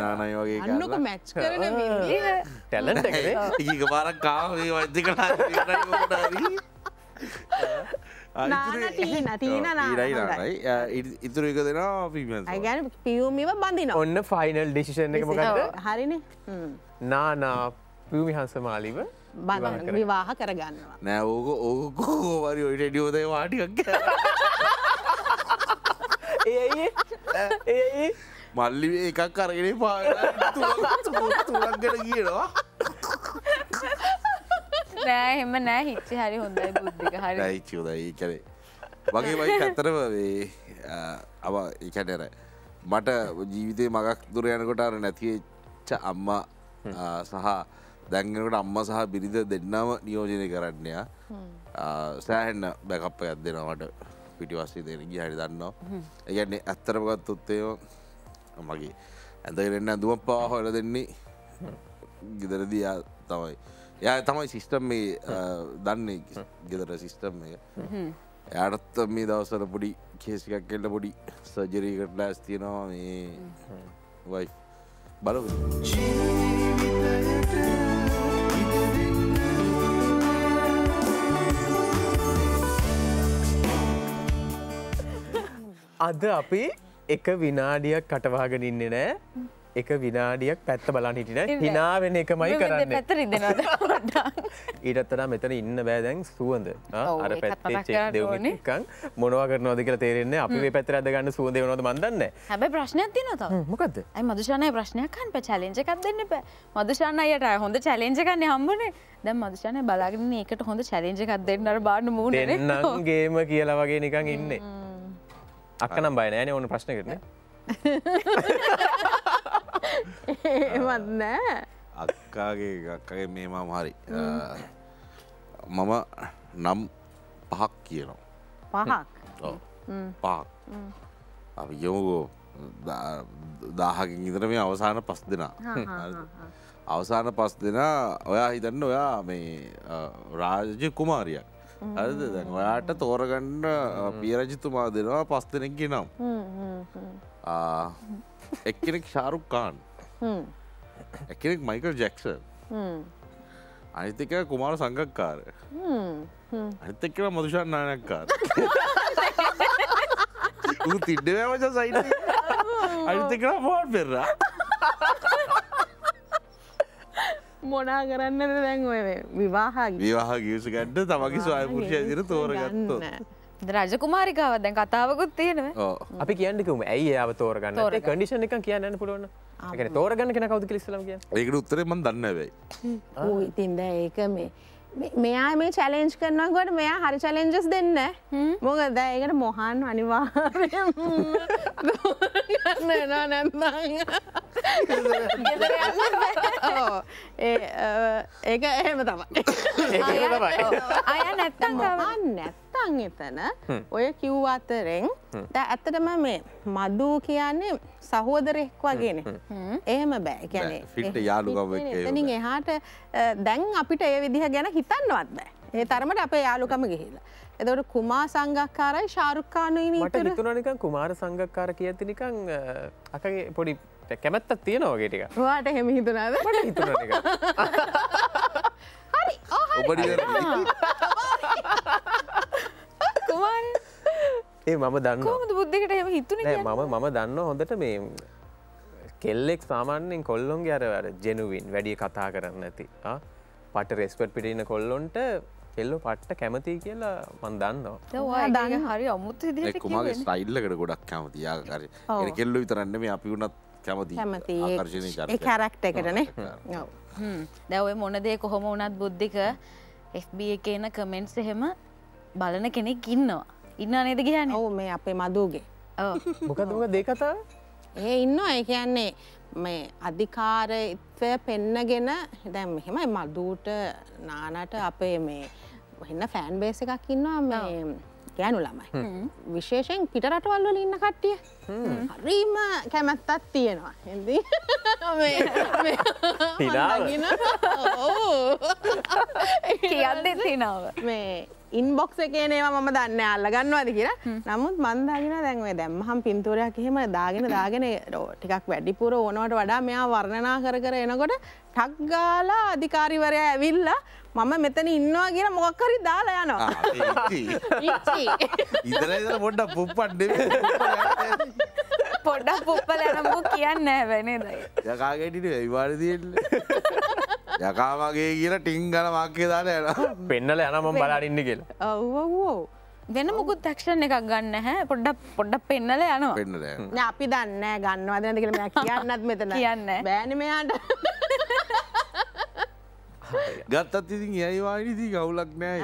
නානයි වගේ. මැච් එකේ ඒක පාරක් කාවේ වෛද්‍ය කලා ඉතුර එක පිමන් ගැන පියුමිව බඳින ඔන්න ෆයිනල් ඩිසිෂන් එක හරින. නානා පියමි හංස මාලිව බඳ විවාහ කරගන්නවා. නෑ ඕක ඕකෝවරි ඔයිට ඩියෝදය වාටිකක් ඒ ඒ මල්ලි එකක් කරගෙන පා තුළක්ගට කියනවා. නෑ එහෙම නෑ. හිච්චි හරි හොඳයි බුද්ධික හරි. යිචෝදයි කැනේ වගේ වයි ඇතරම අව එකැටර මට ජීවිතය මගක් දුර යනකොට අර නැතිවෙච්ච අම්මා සහ දැංගෙනකට අම්ම සහ බිරිඳ දෙන්නම නියෝජනය කරන්නය. සෑහෙන්න බැකප්ප ඇත් දෙනවට පිටිවස්සේ දෙන ගි හරි දන්නවා. ඒගැන්නේ ඇත්තරපගත් උත්තේම මගේ ඇඳරෙන්න ඇඳුම පාහොල දෙන්නේ ගෙදරදී තමයි. යා තමයි සිිස්ටම් මේ දන්නේ ගෙදර සිිස්ටම් එක. යාටත් මේ දවසර පොඩි කේසිකක් කෙල්ල පොඩි සජරීකට ලෑස් තියෙනවා මේ වයි බලු අද අපි එක විනාඩියක් කටවාගෙන ඉන්නේ නෑ. එක විනාඩියක් පැත්ත බලන් හිටින. හිනාවෙන එකමයි කරන්න. ඊටත්තර මෙතන ඉන්න බෑදැන් සුවඳ. අර පැත්තේ. දෙවනිකං මොනවා කරනවද කියලා තේරෙන්නේ අපි මේ පැත්තර අද ගන්න සුවඳ වනොද මන්දන්න හැබැ ප්‍රශ්නයක් තින තව. මොකක්ද ඇයි මදුෂානය ප්‍රශ්නයක්කන් ප චලෙන්ජ එකක් දෙන්න බෑ. මදුෂාන අයට හොඳ චලෙන්ජ කන්න හම්බනේ. දැම් මදුෂානය බලාගෙන ඒකට හොඳ චලෙන්ජ එකක් දෙන්නට බාන්න මූුණ දෙන්නගේම කියලා වගේ නිකං ඉන්නේ අක්කනම් බය නෑන ඕන ප්‍රශ්න කරන ඒවත් නෑ. අක්කාගේ අක්කගේ මේමම් හරි. මම නම් පහක් කියනවා. පහක්? ඔව්. පහක්. අපි යමුකෝ දාහකින් ඉදර මේ අවසාන පස් දෙනා? අවසාන පස් දෙනා ඔයා හිතන්න ඔයා මේ රාජ්‍ය කුමාරියක් හරිද? දැන් ඔයාට තෝරගන්න පියරජිතුමා දෙනවා පස් දෙනෙක්ගේ නම්. එක්කෙනෙක් ශාරුක් කාන්. එක්කෙනෙක් මයිකල් ජැක්සන්. අනිතක කුමාර සංගක්කාර. අනිතක්කර මදුෂන් නානක්කාර තිඩ්ඩවමච සයිට අනිතකර පෝට් පෙරා මොනා කරන්නද දැන් ඔය විවාහගේ විවාහ ගියස ගඩ්ඩ තමගේ ස්වායපුරුෂය දිර තෝරගත්ත රජ කුමාරිකාව දැන් කතාවකුත් තියෙනව. අපි කියන්නකම ඇයි ආව තෝරගන්න? කඩිෂන එක කියන්න පුළුවන් තෝරගන්න කෙන කවද කිලිස්සලම කිය ඒකට උත්තරෙමන් දන්න වෙයි ඉතින්ද ඒක මේ- මෙයා මේ චලෙන්ජ් කරනකොට මෙයා හරි චලෙන්ජස් දෙන්න මොකද ඒකට මොහන් අනිවාර්ය නැත්තං ඒක එහෙම තමයි. අය නැත්තං මහන් නැත්තං එතන ඔය කිව් අතරෙන් ද ඇත්තටම මේ මදූ කියන්නේ සහෝදරෙක් වගෙන එහෙම බෑ. ගැන බෑ. එහාට දැන් අපිට ඒ විදිහ ගැන හිතන්නවත් බෑ. ඒ තරමට අපේ යාලුකම ගිහිලා එතවට කුමා සංගක්කාරයි ශාරුක්කානුයි මට නීතුර හිතුනනිකන් කුමාර සංගක්කාර කියති නිකං අකගේ පොඩි කැමැත්තත් තියෙනවගේටික වාට හෙම හිතුනාද ඔබට කුමාර ඒ මම දන්න බුද්ධකට එම හිතුන නෑ මම මම දන්න හොඳට මේ කෙල්ලෙක් සාමාන්‍යෙන් කොල්ලොන්ගේ අර අර ජෙනුවින් වැඩිය කතා කරන්න ඇති ආ? පට රෙස්පට් පිටින්න කොල්ලොන්ට කෙල්ලො පට්ට කැමති කියලා මන් දන්නවා. දන්න හරි අමුත් කුමගේ ස්ටයිල්ලකට ගොඩක් කැමති යාකර එ කෙල්ලු විතරන්න මේ අපි වුණත් කැමති කැරක්ට එකටනේ දැවයි මොනදේ කොහොම වනත් බුද්ධික FB එක එන කමෙන්ට්ස් එහෙම බලන කෙනෙක් ඉන්නවා ඉන්න නේද කියන්න? ඔවු මේ අපේ මදූගේ. මොකදම දෙකතා ඒ ඉන්න ඒ කියන්නේ මේ අධිකාරත්වය පෙන්නගෙන දැම් මෙහෙමයි මදූට නානට අපේ මේ එන්න ෆෑන් බේස එකක් ඉන්නවා මේ ගෑනු ළමයි. විශේෂයෙන් පිටරටවල්වල ඉන්න කට්ටිය. හරීම කැමැත්තත් තියෙනවා. හිදී? කියන්න තිනාව. මේ ඉන්බොක්ස එකනේවා මම දන්න. අල්ල ගන්නවාද කියලා? නමුත් මන්දාගෙන දැන්වේ දැම්මහම් පින්තුරයක් එහෙම දාගෙන දාගෙන රෝ ටිකක් වැඩිපුර ඕනවට වඩා මෙයා වර්ණනා කර කර එනකොට ටක්ගාලා අධිකාරිවරය ඇවිල්ලා මම මෙතන ඉන්නවා කියලා මොක්කරි දාලා යනවා. ඉච්චි. ඉදර ඉදර පොඩ්ඩ පුප්පට්ඩ පොඩ්ඩක් පුප්පල යනපු කියන්න වැනේ දයි යකාගෙටිට විවාරදියෙල්ල යකාමගේ කියලා ටිං ගන වාක්‍යය දාන යන පෙන්නල යනම බලාඩින්න කියලා. ඔව්වෝ වෙන මුකුත් තක්ෂණ එකක් ගන්න හැ පොඩ්ඩක් පොඩ්ඩක් පෙන්නල යනවා. පෙන්නට අපි දන්න ගන්නවාදනද කියල මෙයා කියන්නත් මෙතන. කියන්න. බෑනමයාට ගත්තත් ඉතින් ඒවානිති ගවුලක් නෑ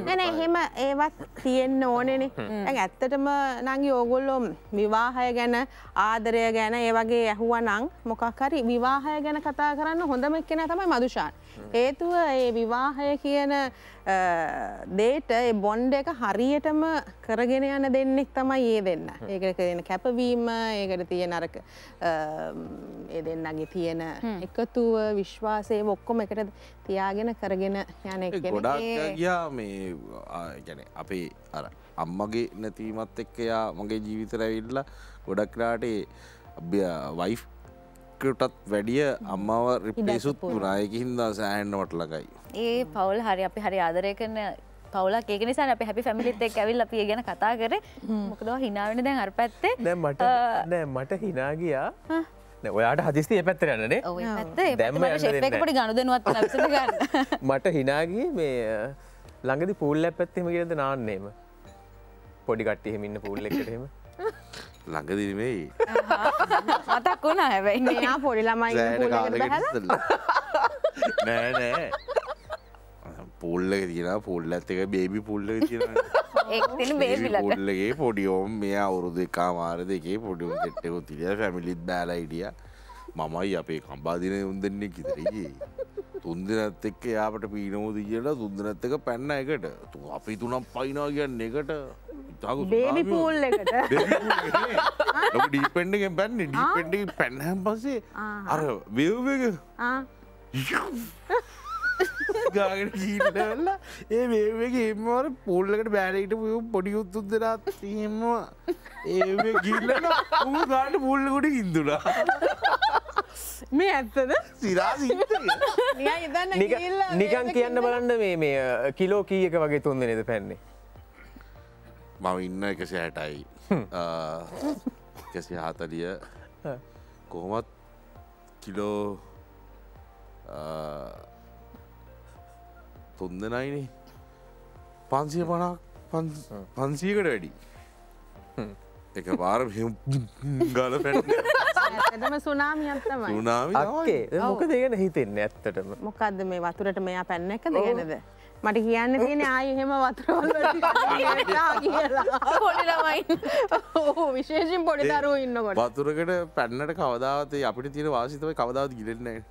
නැන එහෙම ඒවත් තියෙන්න්න ඕනෙනෙ ඇත්තටම නංගි ඕගොල්ලො විවාහය ගැන ආදරය ගැන ඒ වගේ ඇහුව නං මොකක්හරි විවාහය ගැන කතා කරන්න හොඳම එක්කෙන තමයි මදුෂාන්. හේතුව ඒ විවාහය කියන දේට ඒ බොන්්ඩ එක හරියටම කරගෙන යන දෙන්නෙක් තමයි ඒ දෙන්න. ඒකට කරන කැපවීම ඒකට තියෙන අරක ඒ දෙන්නගේ තියෙන එකතුව විශ්වාසය ඔක්කොම එකට තියාගෙන කරගෙන යන එක ගොඩක් ගියා මේ ගැන අපේ අර අම්මගේ නැතිීමත් එක්කයා මගේ ජීවිතර ඇවිල්ලා ගොඩක්රාටේ වයිෆ්කටත් වැඩිය අම්මාව රිපේසුත් පුරායක හින්දා සෑහන්ඩමට ලකයි ඒ පවුල් හරි අපි හරි ආදරය කරන පවුලක්. ඒක නිසා අප හැපි පැමිලිත් එක් ඇවිල් අපිය ගැන කතා කර. මොකදව හිනාවෙන දැන් අර පැත්තේ? දැ මට නෑ මට හිනාගියා ඔයාට හදිස්ති ඒ පැත්තරන්නනේ ඔය පැත්තේ දැම්ම යන්න දෙන්නේ ශෙප්පකට ගණුදනුවත් නසට ගන්න. මට හිනාගේ මේ ළඟදි පූල් ඇ පැත්තෙම කියද නාන්නේම පොඩි කට්ටිහෙමඉන්න පූල් එකටහෙම ළඟදිමයි මතක් වුණා හැබැයි මෙයා පොඩි ළමයි සෑන පූල් එකට බහැලා? කාලකට නෑ නෑ. පුල්ල තින පුල්ල ඇත්තක බේබි පුල්ල තියෙන පුල්ලගේ පොඩියෝම් මේ අවුරුදු එකා මාර දෙකේ පොඩිුම් කෙට්ටකු තිරිය ෆැමිලිත් බෑලා හිටිය මමයි අපේ කම්බාදින උන්දන්නේ කිතරගේ තුන්දනත් එක්ක යාපට පීනමුද කියලා තුන්දනත් එක පැන්න එකට. තු අපි තුනම් පයිනා කියන්න එකට. බේබි පූල් එකට. ඩීපෙන්ඩගෙන් පැන්න. ඩීපෙන්ඩ පැන්නහැම් පස්සේ අර වවක. ගාගෙන කීටවෙල්ල ඒ වේවගේ එමවර පොල්ලකට බෑරට පොඩි උත්තුත් දෙරත් එහෙමවා ඒ ගිල්ලන උ ගාට පුල්ලකොට ඉින්දුනා මේ ඇත්තද? නිකන් කියන්න බලන්න මේ මේ කිලෝ කීයක වගේ තුන්ද නද පැන්නේ? මම ඉන්න එකසි හැටයි එකසි හාතලිය කොහොමත් කිලෝ තුන් දෙනයිනේ පන්සිය පනක් පන්සීකට වැඩි. එක පාර ගල පැට ඇතටම සුනාමියක් තමයි. උනාමි අක්කේ මොක දෙගෙන හිතෙන්න ඇත්තටම? මොකක්ද මේ වතුරට මෙයා පැන්න එක දෙගෙනද මට කියන්න තියෙන ආයහෙම වතුරවල් කියලා. පොඩි ළමයි. ඕ විශේෂෙන් පොඩි දරුව ඉන්නකොට. වතුරකට පැන්නට කවදාවත අපිට තියෙන වාසිතව කවදාවත් ගිලෙන්නේ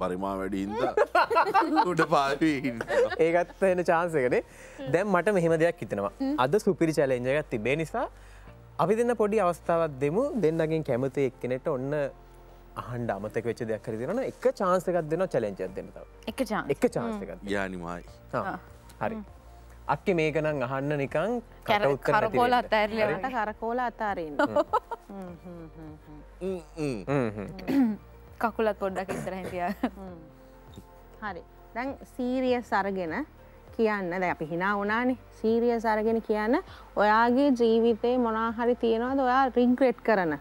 පරිමා වැඩින්ද උඩ පාවී ඒගත් එන චාන්සකනේ දැම් මට මෙහෙම දෙයක් හිතනවා. අද සුපිරි චලෙන්ජගත් තිබේ නිසා අපි දෙන්න පොඩි අවස්ථාවත් දෙමු. දෙන්නගෙන් කැමති එක්කනෙට ඔන්න අහන්ඩ අමතක වෙච්ච දෙයක් කර දෙන එක චාන්සකක් දෙන චලෙන්ජක් දෙන්නතාව එක එක චාන්සකත් යානිමයි හරි. අක්ක මේකනම් අහන්න නිකං කැර කරකෝල අතඇරලට කරකෝල අතාරන්න කකුලත් පොඩ්ඩක් ඉස්සරහිටිය හරි. දැන් සීරිය සරගෙන කියන්න. දැ අපි හිනා වනානේ සීරිය සරගෙන කියන්න. ඔයාගේ ජීවිතේ මොනාහරි තියෙනවාද? ඔයා රිග්‍රෙට් කරන.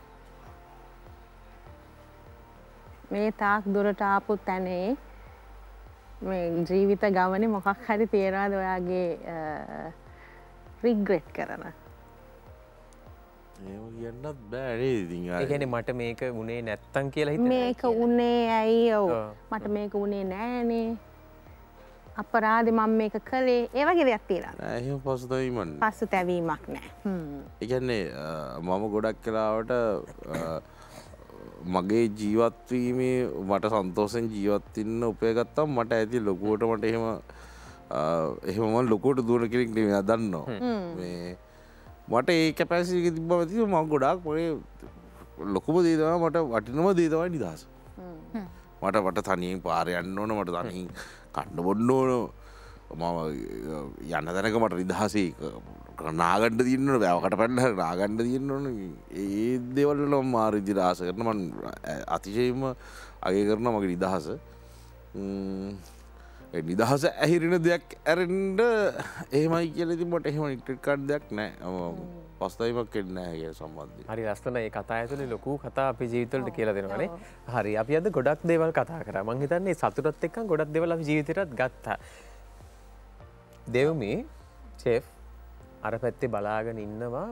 මේ තාක් දුරට ආපු තැනේ මේ ජීවිත ගමන මොකක් හරි තියෙනවාද ඔයාගේ රිග්‍රෙට් කරන? ඒ කියන්නත් බෑනේ ඉතින් ඒගැන මට මේක උනේ නැත්තන් කියලා හිත මේක උනේ ඇයි? ඔව්. මට මේක උනේ නෑනේ අපරාධ මම මේක කළේ. ඒවගේ දෙයක් තිලා ඇහ පසුතවීමන්න පස්සු තැවීමක් නෑ. එකන්නේ මම ගොඩක් කලාවට මගේ ජීවත්වීමේ මට සන්තෝසෙන් ජීවත්තින්න උපයගත්තම් මට ඇති ලොකුවට මට එහෙම එහෙම ලොකෝට දුවන කෙනෙක් නෙවෙයි දන්නවා මේ මට ඒ කැපැසික තිබ ඇති ම ගොඩක් පොේ ලොකුම දේතවා මට වටිනම දේතවයි නිදහස. මට වට තනියෙන් පාරයන්න ඕන මට තනින් කණ්ඩ බොඩ්ඩ ඕන. මම යන්න තැනක මට නිදහසේ නාගණ්ඩ තියන්න බෑවකට පැල්ල නාගණ්ඩ තියන්න ඕන. ඒ දෙවල්ල මාර ඉදිරාස කරන මන් අතිශයම අගේ කරන මගේ නිදහස නිදහස ඇහිරෙන දෙයක් ඇරෙන්ඩ ඒමයි කියලති මට එහෙම ඉටකඩ් දෙයක් නෑ. පස්තයිමක් කෙන්න හැගේ සම්බන්ධය හරි ලස්සන ඒ කතා ඇතුලේ ලොකු කතා අපි ජීවිතවලට කියලා දෙනවනේ. හරි. අපි අද ගොඩක් දේවල් කතා කරා. මං හිතන්නේ සතුටත් එක්ක ගොඩක් දේවල් අපි ජීවිතේටත් ගත්තා. දෙව්මි චෙෆ් අර පැත්තේ බලාගෙන ඉන්නවා.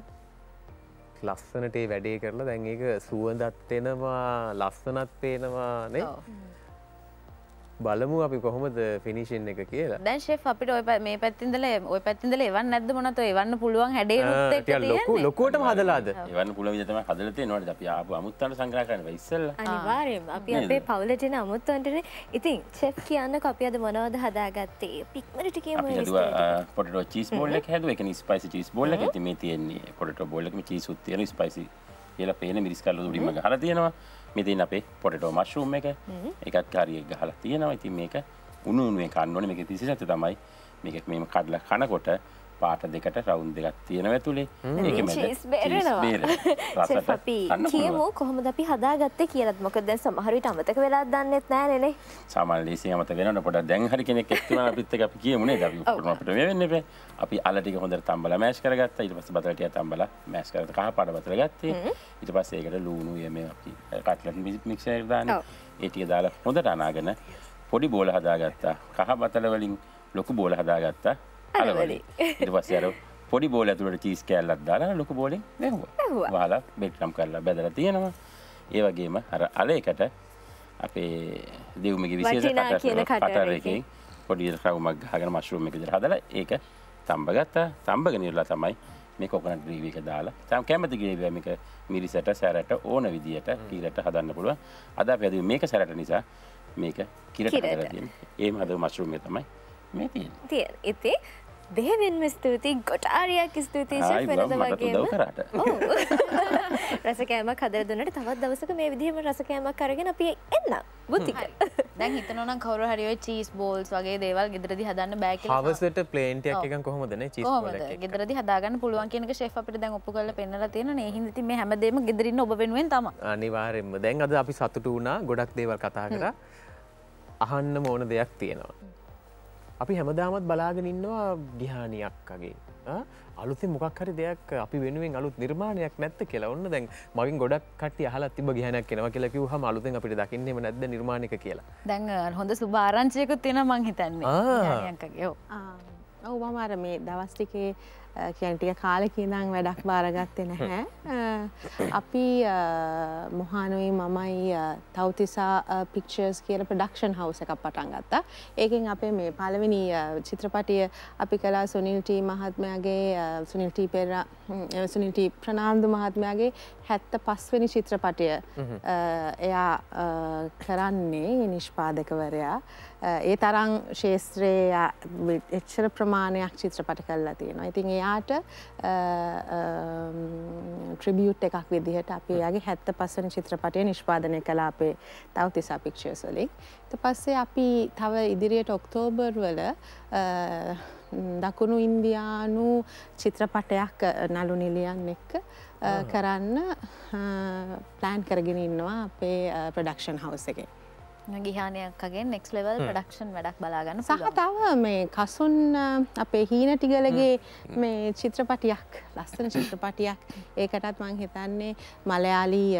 ලස්සනට ඒ වැඩේ කරලා දැන් ඒක සුවඳත් එනවා ලස්සනත් පේනවා නේ බලමු අපි කොහොමද ෆිනිශන් එක කියලා. දැන් ශෙෆ් අපිට ඔය මේ පැත්තින්දල ඔය පැත්තින්දල එවන් නැද්ද මොනත එවන්න පුළුවන් හැඩේ රුත් එක්ක ටිකක් ලොකු තියෙන්නේ. ලොකුවටම හදලාද? එවන්න පුළ විදතම හදලතේ නොට අපි ආපු අමුත්තන්න සංග්‍රහ කරන ඉස්සල්ල. අනිවාර්යයෙන් අපි අපේ පවුලටන අමුත්තන්ටන ඉතින් චෙප් කියන්න අපි අද මොනවද හදාගත්තේ? පික්මට ටිකේම අපි හදුව පොට චිස් බෝල්ල හැදුව. එක ස්පයිසි චිස් බෝල්ල ඇති මේ තියෙන්නේ. පොට බෝල්ලකම චිසුත් තියෙන ස්පයිසි කියලා පේන මිරිස්කල්ල දුඩිම හර තියෙනවා මෙතින් අපේ පොටටෝ මශ්රූම් එක එකත් කාරිය ගහලා තියෙනවා. ඉතින් මේක උනුනුවේ කන්නවන මේක තිසි ඇත තමයි. මේක මෙම කඩල කනකොට පාට දෙකට රවුන් දෙකක් තියෙනව ඇතුළේ ඒක බේරෙනවා. කියමු. කොහොමද අපි හදාගත්තේ කියලත්. මොකද දැන් සමහරවිට අමතක වෙලා දන්නෙත් නෑ නෙනේ සාමාන්‍ය ලේසියෙන් අමත වෙනවට පොඩක් දැන් හරි කෙනෙක් එක්ක වුණා අපිත් එක්ක අපි කියමුනේ අපි ඔක්කොම අපිට මේ වෙන්නේ බෑ අපි අල ටික හොඳට තම්බලා මෑෂ් කරගත්තා. ඊට පස්සේ බතල ටික තම්බලා මෑෂ් කරලා කහ පාට බතල ගත්තේ. ඊට පස්සේ ඒකට ලූණු මේ අපි කට්ලට් මික්සර් එකට දාන්නේ. ඒ ටික දාලා හොඳට අනාගෙන පොඩි බෝල හදාගත්තා. කහ බතල වලින් ලොකු බෝල හදාගත්තා අල අල වලින්. ඊට පස්සේ අර පොඩි බෝල ඇතුළට චීස් කෑල්ලක් දාලා ලොකු බෝලෙන් වැහුවා. වහලා බෙක්ටම් කරලා බැදලා තියෙනවා. ඒ වගේම අර අලයකට අපේ දෙව්මගේ විශේෂ කියන කටර් කටර එකකින්. එකකින් පොඩි රවුමක් ගහගෙන මශරුම් එක විදිහට හදලා ඒක තම්බ ගත්තා. තම්බගෙන ඉවරලා තමයි මේ කොකනට් ග්‍රේවි එක දාලා. තම කැමති ග්‍රේවි එක මේක මිරිසට සැරට ඕන විදියට කීරට හදන්න පුළුවන්. අද අපි හදුවේ මේක සැරට නිසා මේක කිරට කිරට. හදලා තියෙන්නේ. ඒම හදව මශරුම් එක තමයි මේ තියෙන්නේ. තිය ඉති දෙහෙවෙන්ම ස්තුතියි. ගොටාරයක් ස්තුතියි වෙනද වගේම. රසකෑමක් හදර දුන්නට තවත් දවසක මේ විදිහම රසකෑමක් අරගෙන අපි එන්න බුද්ධික දැන් හිතනවනම් කවුරු හරි චීස් බෝල්ස් වගේ දේවල් ගෙදරදී හදන්න බෑ කියලා. හවසට ප්ලේන්ටයක් එකක් කොහොමදන ගෙදරදී හදාගන්න පුළුවන් කියන එක ෂෙෆ් අපිට දැන් ඔප්පු කරලා පෙන්නලා තියෙනවා නේ. ඒ හින්දා ඉතින් මේ හැමදේම ගෙදරින් ඔබ වෙනුවෙන් තමයි. අනිවාරෙන්ම දැන් අද අපි සතුටු වුණා ගොඩක් දේවල් කතා කර. අහන්න ඕන දෙයක් තියෙනවා. අපි හැමදාමත් බලාගෙන ඉන්නවා ගිහානියක්කගේ අලුති මොකක් හරි දෙයක් අපි වෙනුවෙන් අලුත් නිර්මාණයක් නැත්ත කියලා. ඔන්න දැන් මගින් ගොඩක් කට හලත් තිබ ගහනක් කෙනව කියලා කිව්ව හම අලුතෙන් අපිට දකින්නේම නැද්ද නිර්මාණක කියලා. දැන් හොඳ සුභ ආරංචියකුත් තියෙනවා මං හිතන්නේ. ඔව් මම අර මේ දවස් ටිකේ කියන ටික කාලෙකින් ඉඳන් වැඩක් බාරගත්තේ නැහැ. අපි මොහානුයි මමයි තවතිසා පික්චර්ස් කියලා ප්‍රොඩක්ෂන් හවුස් එකක් පටන් ගත්තා. ඒකෙන් අපේ මේ පළවෙනි අ, චිත්‍රපටිය අපි කළා සුනිල් ටී මහත්මයාගේ අ, සුනිල් ටී පෙරේරා හ්ම්, අ, සුනිල් ටී ප්‍රනාන්දු මහත්මයාගේ 75 වෙනි චිත්‍රපටය එයා කරන්නේ නිෂ්පාදකවරයා ඒ තරම් ශේත්‍රයේ එච්චර ප්‍රමාණයක් චිත්‍රපට කරලා තියෙනවා. ඉතින් එයාට ට්‍රිබියුට් එකක් විදිහට අපි එයාගේ 75 වෙනි චිත්‍රපටය නිෂ්පාදනය කළා අපේ තවතිසා පික්චර්ස් වලින්. ඊට පස්සේ අපි තව ඉදිරියට ඔක්තෝබර් වල අ, දකුණු ඉන්දියානු චිත්‍රපටයක් නලු නිලියන් එක්ක කරන්න ප්ලෑන් කරගෙන ඉන්නවා අපේ ප්‍රඩක්ෂන් හවස් එකේ. ගිහානියක්කගේ නෙක්ස් ලෙවල් ප්‍රඩක්ෂන් වැඩක් බලාගන්න සහ තව මේ කසුන් අපේ හීනටිගලගේ මේ චිත්‍රපටියක් ලස්සන චිත්‍රපටියක්. ඒකටත් මං හිතන්නේ මලයාලී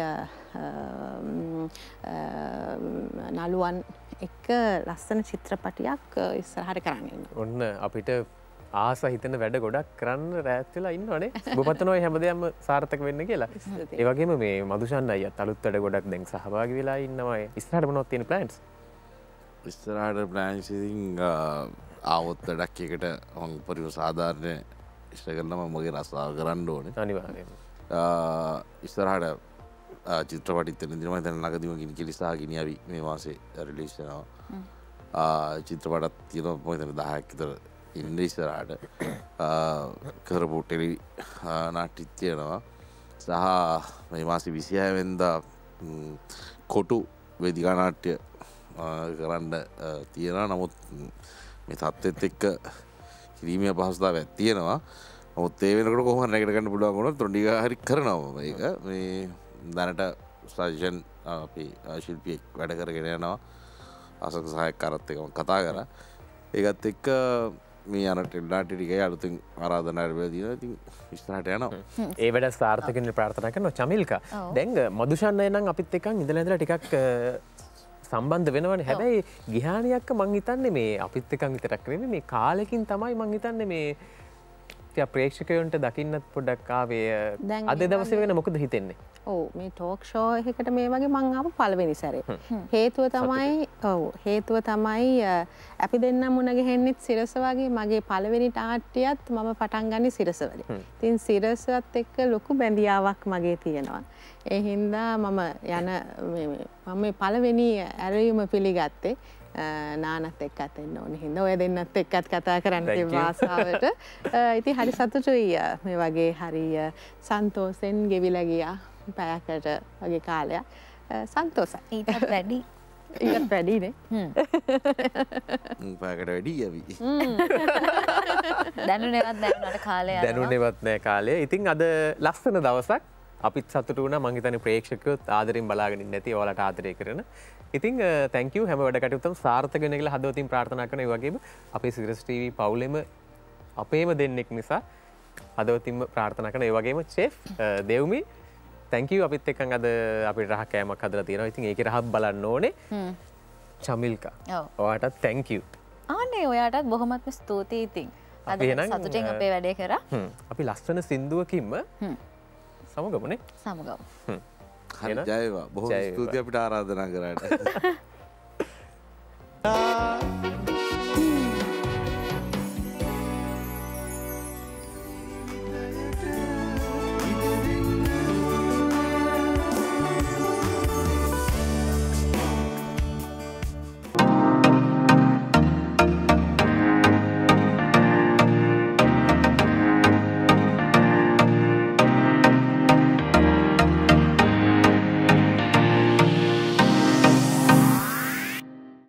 නළුවන් එක්ක ලස්සන චිත්‍රපටියක් ඉස්සරහට කරන්න. ඔන්න අපිට ආස හිතන වැඩ ගොඩක් කරන්න රෑත්වෙලා ඉන්නවනේ. බපතනොයි හැමදයම සාර්ථක වෙන්න කියලා. ඒවගේම මේ මදුෂන් අය අලුත් වැඩ ගොඩක් දැන් සහභාගි වෙලා ඉන්නවයි ඉස්හට මොනොත් තියෙන ප්ලන්ස් ඉස්තරාට ප්ලෑන්සිසිං ආවොත් වැඩක් එකට හොන් පරිව සාධාරණය ඉෂ්ට කරනම මගේ රස්සාාව කරන්න ඕන. අනිවාරයම ඉස්තරහට චිත්‍රපටිත නිර්ම තැන නගදීමකින් කිලිසා ගිනිියවි මේ වාසේ රලිෂනවා චිත්‍රපටත් තියෙන පොතන දහයක්තර ඉන්ඩ ඉස්සරාට කරපු ටෙලි නාටිත් තියෙනවා සහ මේ මාසි විසිහයවෙන්ද කොටු වෙදිකානාට්‍ය කරන්න තියෙන නමුත් මේ තත්ත්ෙත් එක්ක කිරීමය පහස්ථාව ඇත්තියෙනවා ඔත් ඒ වෙනකට කොහම නැකටගන්න පුළුවන්ගුණ තොඩික හරි කරනවම ඒක. මේ දැනට ස්ටාජන් අපි ශිල්පියෙක් වැඩ කරගෙන යනවා. අසක සහයක් කරත් එකම කතා කර. ඒකත් එක්ක මේ අනට එල්ලාට ටික අලුතින් ආරාධනයට දීන ඉතින් විස්තරට යනවා. ඒ වැඩ සාර්ථකන ප්‍රාර්ථන කරන චමිල්ක. දැංග මදුෂන්න නම් අපිත් එකක් ඉඳලැදල ටිකක් සම්බන්ධ වෙනවන. හැබැයි ගිහානයක් මංහිතන්නේ මේ අපිත් එකක් විතරක් නෙමෙයි මේ කාලෙකින් තමයි මංහිතන්නේ මේ තිය ප්‍රේක්ෂකයොන්ට දකින්නත් පොඩ්ඩක්කාවේ දැන් අද දවස වෙන මොකද හිතෙන්නේ? ඕ මේ ටෝක් ෂෝ එකට මේ වගේ මංආප පලවෙනි සැරේ. හේතුව තමයි ඔවු හේතුව තමයි අපි දෙන්න මුණගහෙන්නෙත් සිරස වගේ මගේ පළවෙනි ටාට්ටියත් මම පටන්ගන්න සිරසවල තින් සිරසත් එක්ක ලොකු බැඳියාවක් මගේ තියෙනවා. ඒ හින්දා මම යන මේ- මේ- මම මේ පළවෙනි ඇරයුම පිළිගත්තේ නානත් එක්කත් එන්න ඕන. හිද ඔය දෙන්නත් එක්කත් කතා කරන්න. වාසාාවට ඉති හරි සතුටුයි. අ, මේ වගේ හරි සන්තෝසෙන් ගෙවිලගියා පැයකට වගේ කාලයක්. අ, සන්තෝසයි ඊටත් වැඩි. ඉත් වැඩිනේ. පෑකට වැඩි ඇවි දැනු නෙවත් දැනුනට කාලය. දැනුනෙවත් නෑ කාලය. ඉතින් අද ලස්සන දවසක්. අපිත් සතුට වුණ. මංහිතන ප්‍රේක්ෂකයොත් ආදරින් බලාගෙන නැති. ඕලට ආදරය කරන ඉතින් තැංකව හැම වැඩකටුතම් සාර්ථකන කියලා හදවතින් ප්‍රාථනා කන වගේ අපේ සිරස්ටීවී පවුලෙම අපේම දෙන්නෙක් නිසා හදවතින්ම ප්‍රාර්ථන කන ඒවගේම චෙෆ් දෙව්මි තැංකව අපිත් එකන් අද අපි රහ කෑමක් හදල තියෙනවා. ඉතින් ඒක රහත් බලන්න ඕනේ. චමිල්ක. ඔයාටත් තැංකව ආනේ ඔයාටත් බොහොමත්ම ස්තුතියි ඉතින් සතුටෙන් අපේ වැඩේ කර. අපි ලස්සන සින්දුවකින්ම. සමගමනේ. සමගව හරි ජයවා. බොහෝ ස්තුති අපිට ආරාධනා කරට.